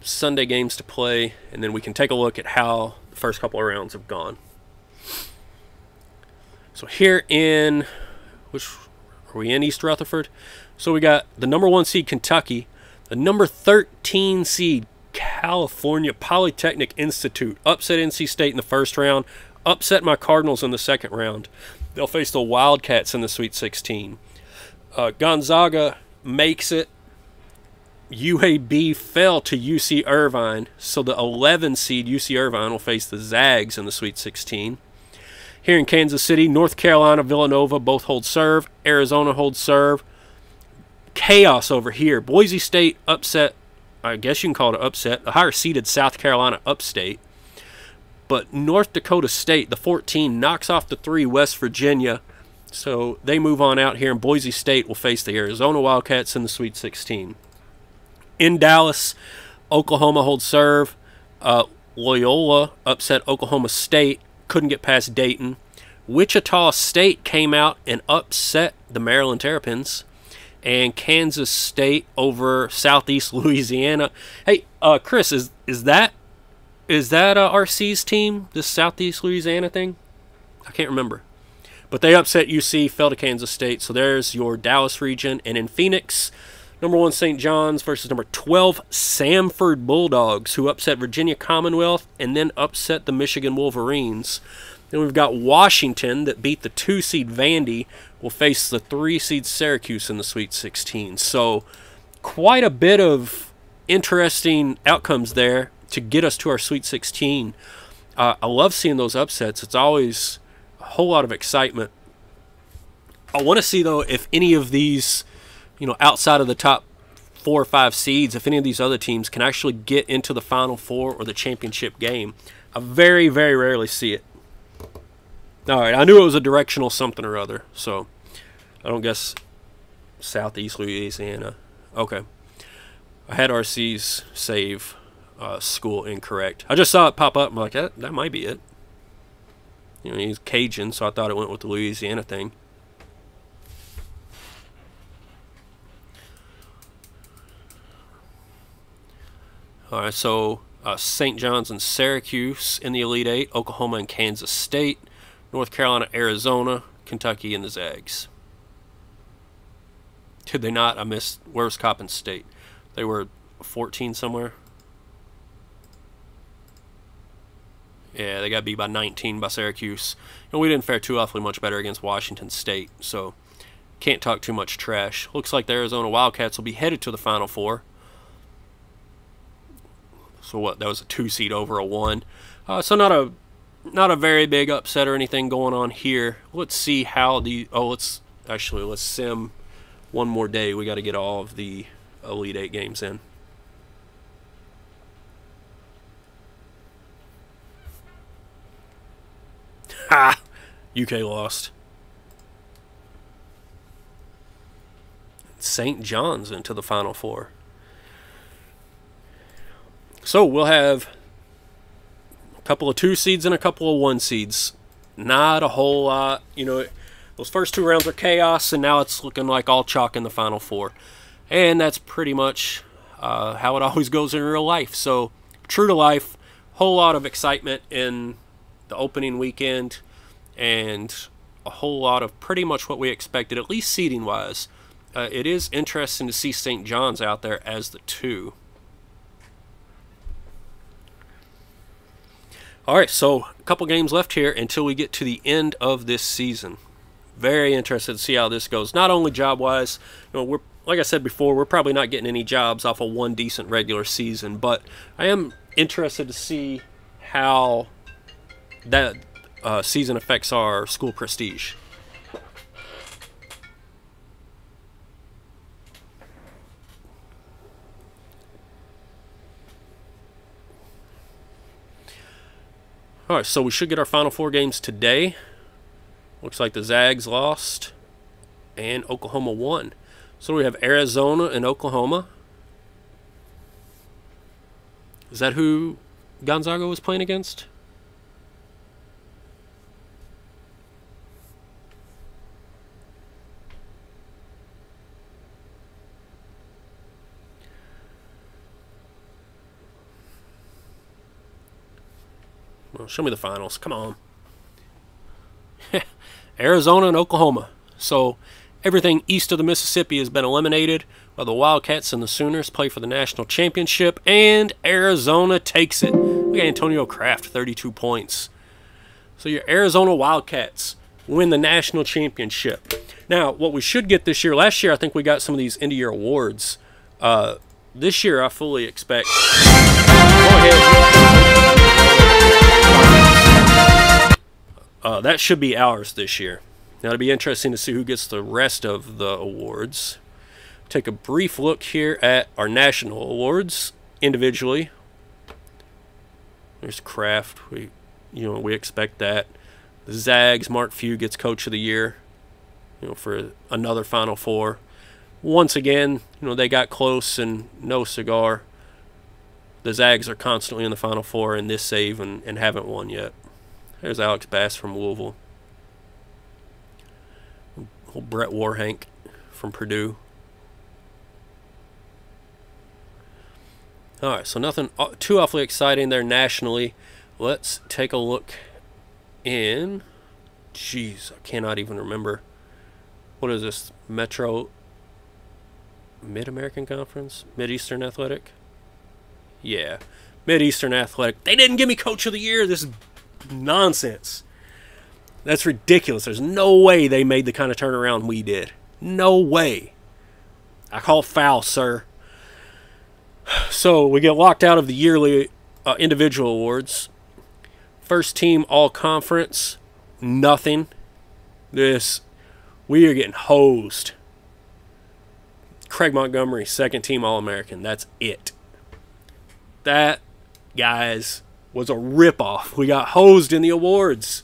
Sunday games to play, and then we can take a look at how the first couple of rounds have gone. So here in which are we in East Rutherford? So we got the number one seed Kentucky, the number 13 seed California Polytechnic Institute upset NC State in the first round, upset my Cardinals in the second round. They'll face the Wildcats in the Sweet 16. Uh, Gonzaga makes it. UAB fell to UC Irvine, so the 11 seed UC Irvine will face the Zags in the Sweet 16. Here in Kansas City, North Carolina, Villanova both hold serve. Arizona holds serve. Chaos over here. Boise State upset, I guess you can call it an upset, a higher seeded South Carolina upstate. But North Dakota State, the 14, knocks off the 3 West Virginia. So they move on out here, and Boise State will face the Arizona Wildcats in the Sweet 16. In Dallas, Oklahoma holds serve. Uh, Loyola upset Oklahoma State couldn't get past Dayton. Wichita State came out and upset the Maryland Terrapins, and Kansas State over Southeast [LAUGHS] Louisiana. Hey, uh, Chris, is is that is that uh, RC's team? This Southeast Louisiana thing? I can't remember, but they upset UC, fell to Kansas State. So there's your Dallas region, and in Phoenix. Number one, St. John's versus number 12, Samford Bulldogs, who upset Virginia Commonwealth and then upset the Michigan Wolverines. Then we've got Washington that beat the two seed Vandy, will face the three seed Syracuse in the Sweet 16. So, quite a bit of interesting outcomes there to get us to our Sweet 16. Uh, I love seeing those upsets. It's always a whole lot of excitement. I want to see, though, if any of these you know, outside of the top four or five seeds, if any of these other teams can actually get into the Final Four or the championship game, I very, very rarely see it. All right, I knew it was a directional something or other, so I don't guess Southeast Louisiana. Okay. I had RC's save uh, school incorrect. I just saw it pop up. I'm like, that, that might be it. You know, he's Cajun, so I thought it went with the Louisiana thing. All right, so uh, St. John's and Syracuse in the Elite Eight, Oklahoma and Kansas State, North Carolina, Arizona, Kentucky, and the Zags. Did they not? I missed. Where's Coppin State? They were 14 somewhere. Yeah, they got beat by 19 by Syracuse. And we didn't fare too awfully much better against Washington State, so can't talk too much trash. Looks like the Arizona Wildcats will be headed to the Final Four. So what? That was a two seed over a one. Uh, so not a not a very big upset or anything going on here. Let's see how the oh let's actually let's sim one more day. We got to get all of the Elite Eight games in. Ha! UK lost. St. John's into the Final Four. So we'll have a couple of two seeds and a couple of one seeds. Not a whole lot. You know, those first two rounds are chaos, and now it's looking like all chalk in the final four. And that's pretty much uh, how it [LAUGHS] always goes in real life. So, true to life, whole lot of excitement in the opening weekend, and a whole lot of pretty much what we expected, at least seeding wise. Uh, it is interesting to see St. John's out there as the two. All right, so a couple games left here until we get to the end of this season. Very interested to see how this goes. Not only job wise, you know, we're like I said before, we're probably not getting any jobs off of one decent regular season, but I am interested to see how that uh, season affects our school prestige. All right, so we should get our final four games today. Looks like the Zags lost and Oklahoma won. So we have Arizona and Oklahoma. Is that who Gonzaga was playing against? Well, show me the finals. Come on. [LAUGHS] Arizona and Oklahoma. So everything east of the Mississippi has been eliminated. While the Wildcats and the Sooners play for the national championship, and Arizona takes it. Look at Antonio Craft, 32 points. So your Arizona Wildcats win the national championship. Now, what we should get this year, last year I think we got some of these end of year awards. Uh, this year I fully expect. Uh, that should be ours this year. Now it'll be interesting to see who gets the rest of the awards. Take a brief look here at our national awards individually. There's Kraft. We, you know, we expect that. The Zags. Mark Few gets Coach of the Year. You know, for another Final Four. Once again, you know, they got close and no cigar. The Zags are constantly in the Final Four in this save and, and haven't won yet. There's Alex Bass from Louisville. Old Brett Warhank from Purdue. All right, so nothing uh, too awfully exciting there nationally. Let's take a look in. Jeez, I cannot even remember. What is this? Metro Mid American Conference? Mid Eastern Athletic? Yeah. Mid Eastern Athletic. They didn't give me Coach of the Year. This is nonsense. That's ridiculous. There's no way they made the kind of turnaround we did. No way. I call foul, sir. [SIGHS] So we get locked out of the yearly uh, individual awards. First team all conference, nothing. This, we are getting hosed. Craig Montgomery, second team All American. That's it. That, guys, was a ripoff. We got hosed in the awards.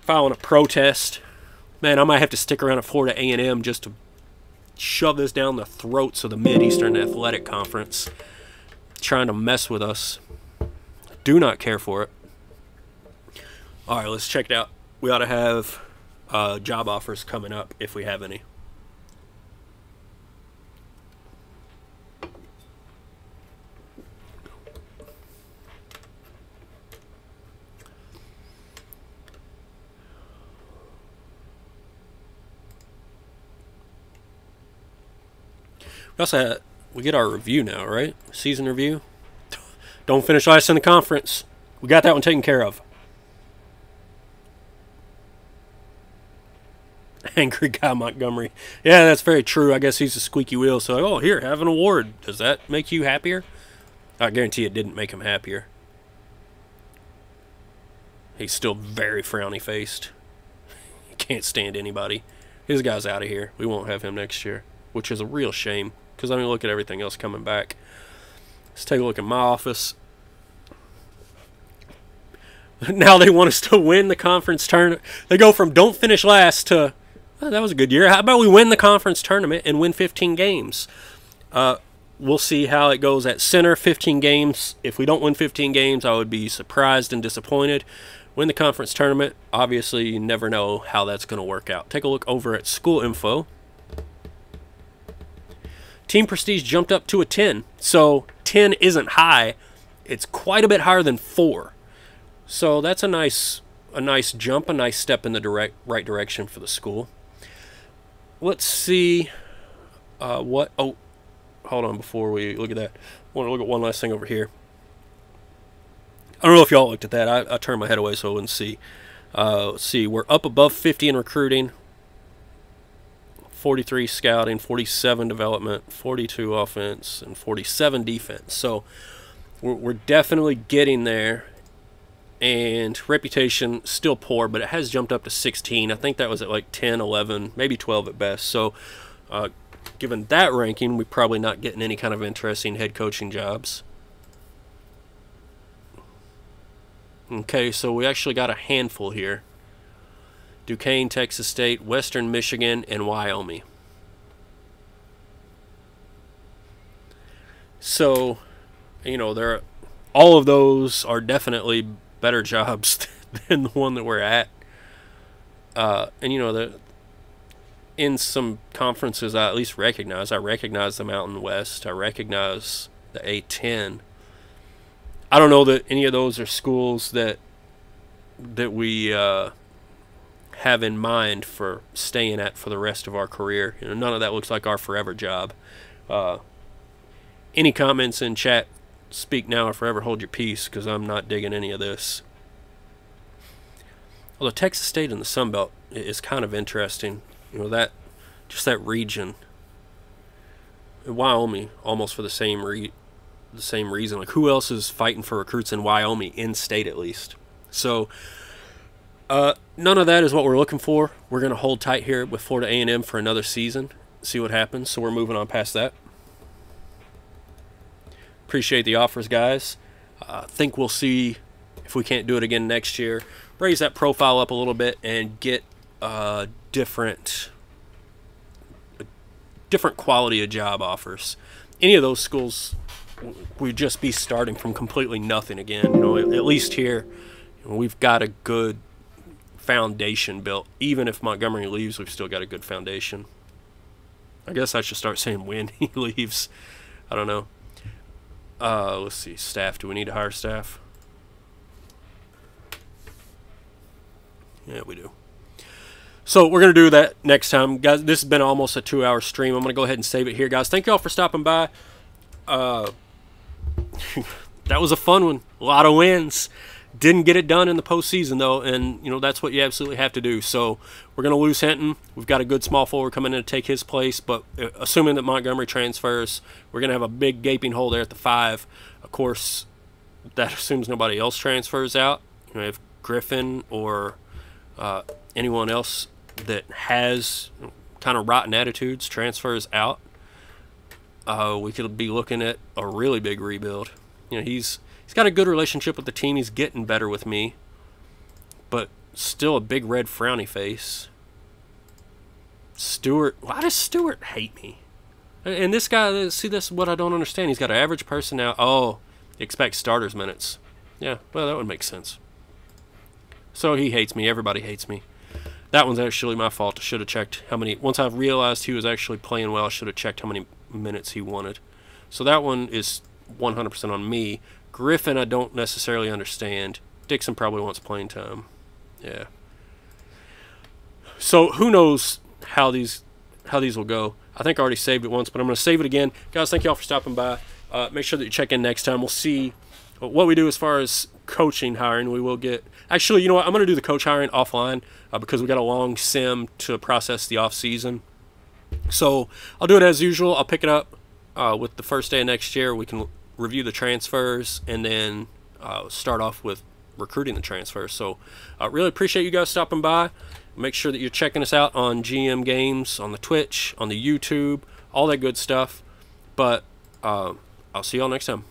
Filing a protest. Man, I might have to stick around at Florida A&M just to shove this down the throats of the Mid-Eastern Athletic Conference. Trying to mess with us. Do not care for it. All right, let's check it out. We ought to have uh, job offers coming up if we have any. We also we get our review now, right? Season review. Don't finish last in the conference. We got that one taken care of. [LAUGHS] Angry guy Montgomery. Yeah, that's very true. I guess he's a squeaky wheel. So, oh, here, have an award. Does that make you happier? I guarantee it didn't make him happier. He's still very frowny faced. He [LAUGHS] can't stand anybody. His guy's out of here. We won't have him next year, which is a real shame because I mean, look at everything else coming back. Let's take a look at my office. [LAUGHS] now they want us to win the conference tournament. They go from don't finish last to oh, that was a good year. How about we win the conference tournament and win 15 games? Uh, we'll see how it goes at center. 15 games. If we don't win 15 games, I would be surprised and disappointed. Win the conference tournament. Obviously, you never know how that's going to work out. Take a look over at school info. Team prestige jumped up to a 10. So 10 isn't high. It's quite a bit higher than 4. So that's a nice a nice jump, a nice step in the direct right direction for the school. Let's see uh, what oh hold on before we look at that. I want to look at one last thing over here. I don't know if y'all looked at that. I, I turned my head away so I wouldn't see. Uh, let's see, we're up above 50 in recruiting. 43 scouting, 47 development, 42 offense, and 47 defense. So we're, we're definitely getting there. And reputation still poor, but it has jumped up to 16. I think that was at like 10, 11, maybe 12 at best. So, uh, given that ranking, we're probably not getting any kind of interesting head coaching jobs. Okay, so we actually got a handful here. Duquesne, Texas State, Western Michigan, and Wyoming. So, you know, there, all of those are definitely better [LAUGHS] jobs than the one that we're at. Uh, and you know, the in some conferences, I at least recognize. I recognize the Mountain West. I recognize the A10. I don't know that any of those are schools that that we uh, have in mind for staying at for the rest of our career. You know, none of that looks like our forever job. Uh, any comments in chat? Speak now or forever hold your peace, because I'm not digging any of this. Although Texas State and the Sun Belt is kind of interesting. You know that, just that region. Wyoming, almost for the same re- the same reason. Like who else is fighting for recruits in Wyoming, in state at least? So uh, none of that is what we're looking for. We're going to hold tight here with Florida A&M for another season, see what happens. So we're moving on past that. Appreciate the offers, guys. I uh, think we'll see if we can't do it again next year. Raise that profile up a little bit and get different different quality of job offers. Any of those schools we'd just be starting from completely nothing again. You know, at least here, you know, we've got a good foundation built. Even if Montgomery leaves, we've still got a good foundation. I guess I should start [LAUGHS] saying when he leaves. I don't know. Uh, let's see. Staff. Do we need to hire staff? Yeah, we do. So we're going to do that next time. Guys, this has been almost a two-hour stream. I'm going to go ahead and save it here, guys. Thank you all for stopping by. Uh, [LAUGHS] that was a fun one. A lot of wins. Didn't get it done in the postseason though, and you know that's what you absolutely have to do. So we're going to lose Hinton. We've got a good small forward coming in to take his place, but uh, assuming that Montgomery transfers, we're going to have a big gaping hole there at the five. Of course, that [LAUGHS] assumes nobody else transfers out. You know, if Griffin or uh, anyone else that has kind of rotten attitudes transfers out, uh, we could be looking at a really big rebuild. You know, he's he's got a good relationship with the team. He's getting better with me, but still a big red frowny face. Stewart, why does Stewart hate me? And this guy, uh, see, this what I don't understand. He's got an average person now. Oh, expect starters minutes. Yeah, well, that would make sense. So he hates me. Everybody hates me. That one's actually my fault. I should have checked how many. Once I realized he was actually playing well, I should have checked how many minutes he wanted. So that one is 100% on me. Griffin, I don't necessarily understand. Dixon probably wants playing time. Yeah. So who knows how these how these will go. I think I already saved it once, but I'm going to save it again. Guys, thank you all for stopping by. Uh, make sure that you check in next time. We'll see what we do as far as coaching hiring. We will get actually, you know what? I'm going to do the coach hiring offline uh, because we got a long sim to process the off season. So I'll do it as usual. I'll pick it up uh, with the first day of next year. We can review the transfers and then uh, start off with recruiting the transfers. So I uh, really appreciate you guys stopping by. Make sure that you're checking us out on GM Games, on the Twitch, on the YouTube, all that good stuff. But uh, I'll see y'all next time.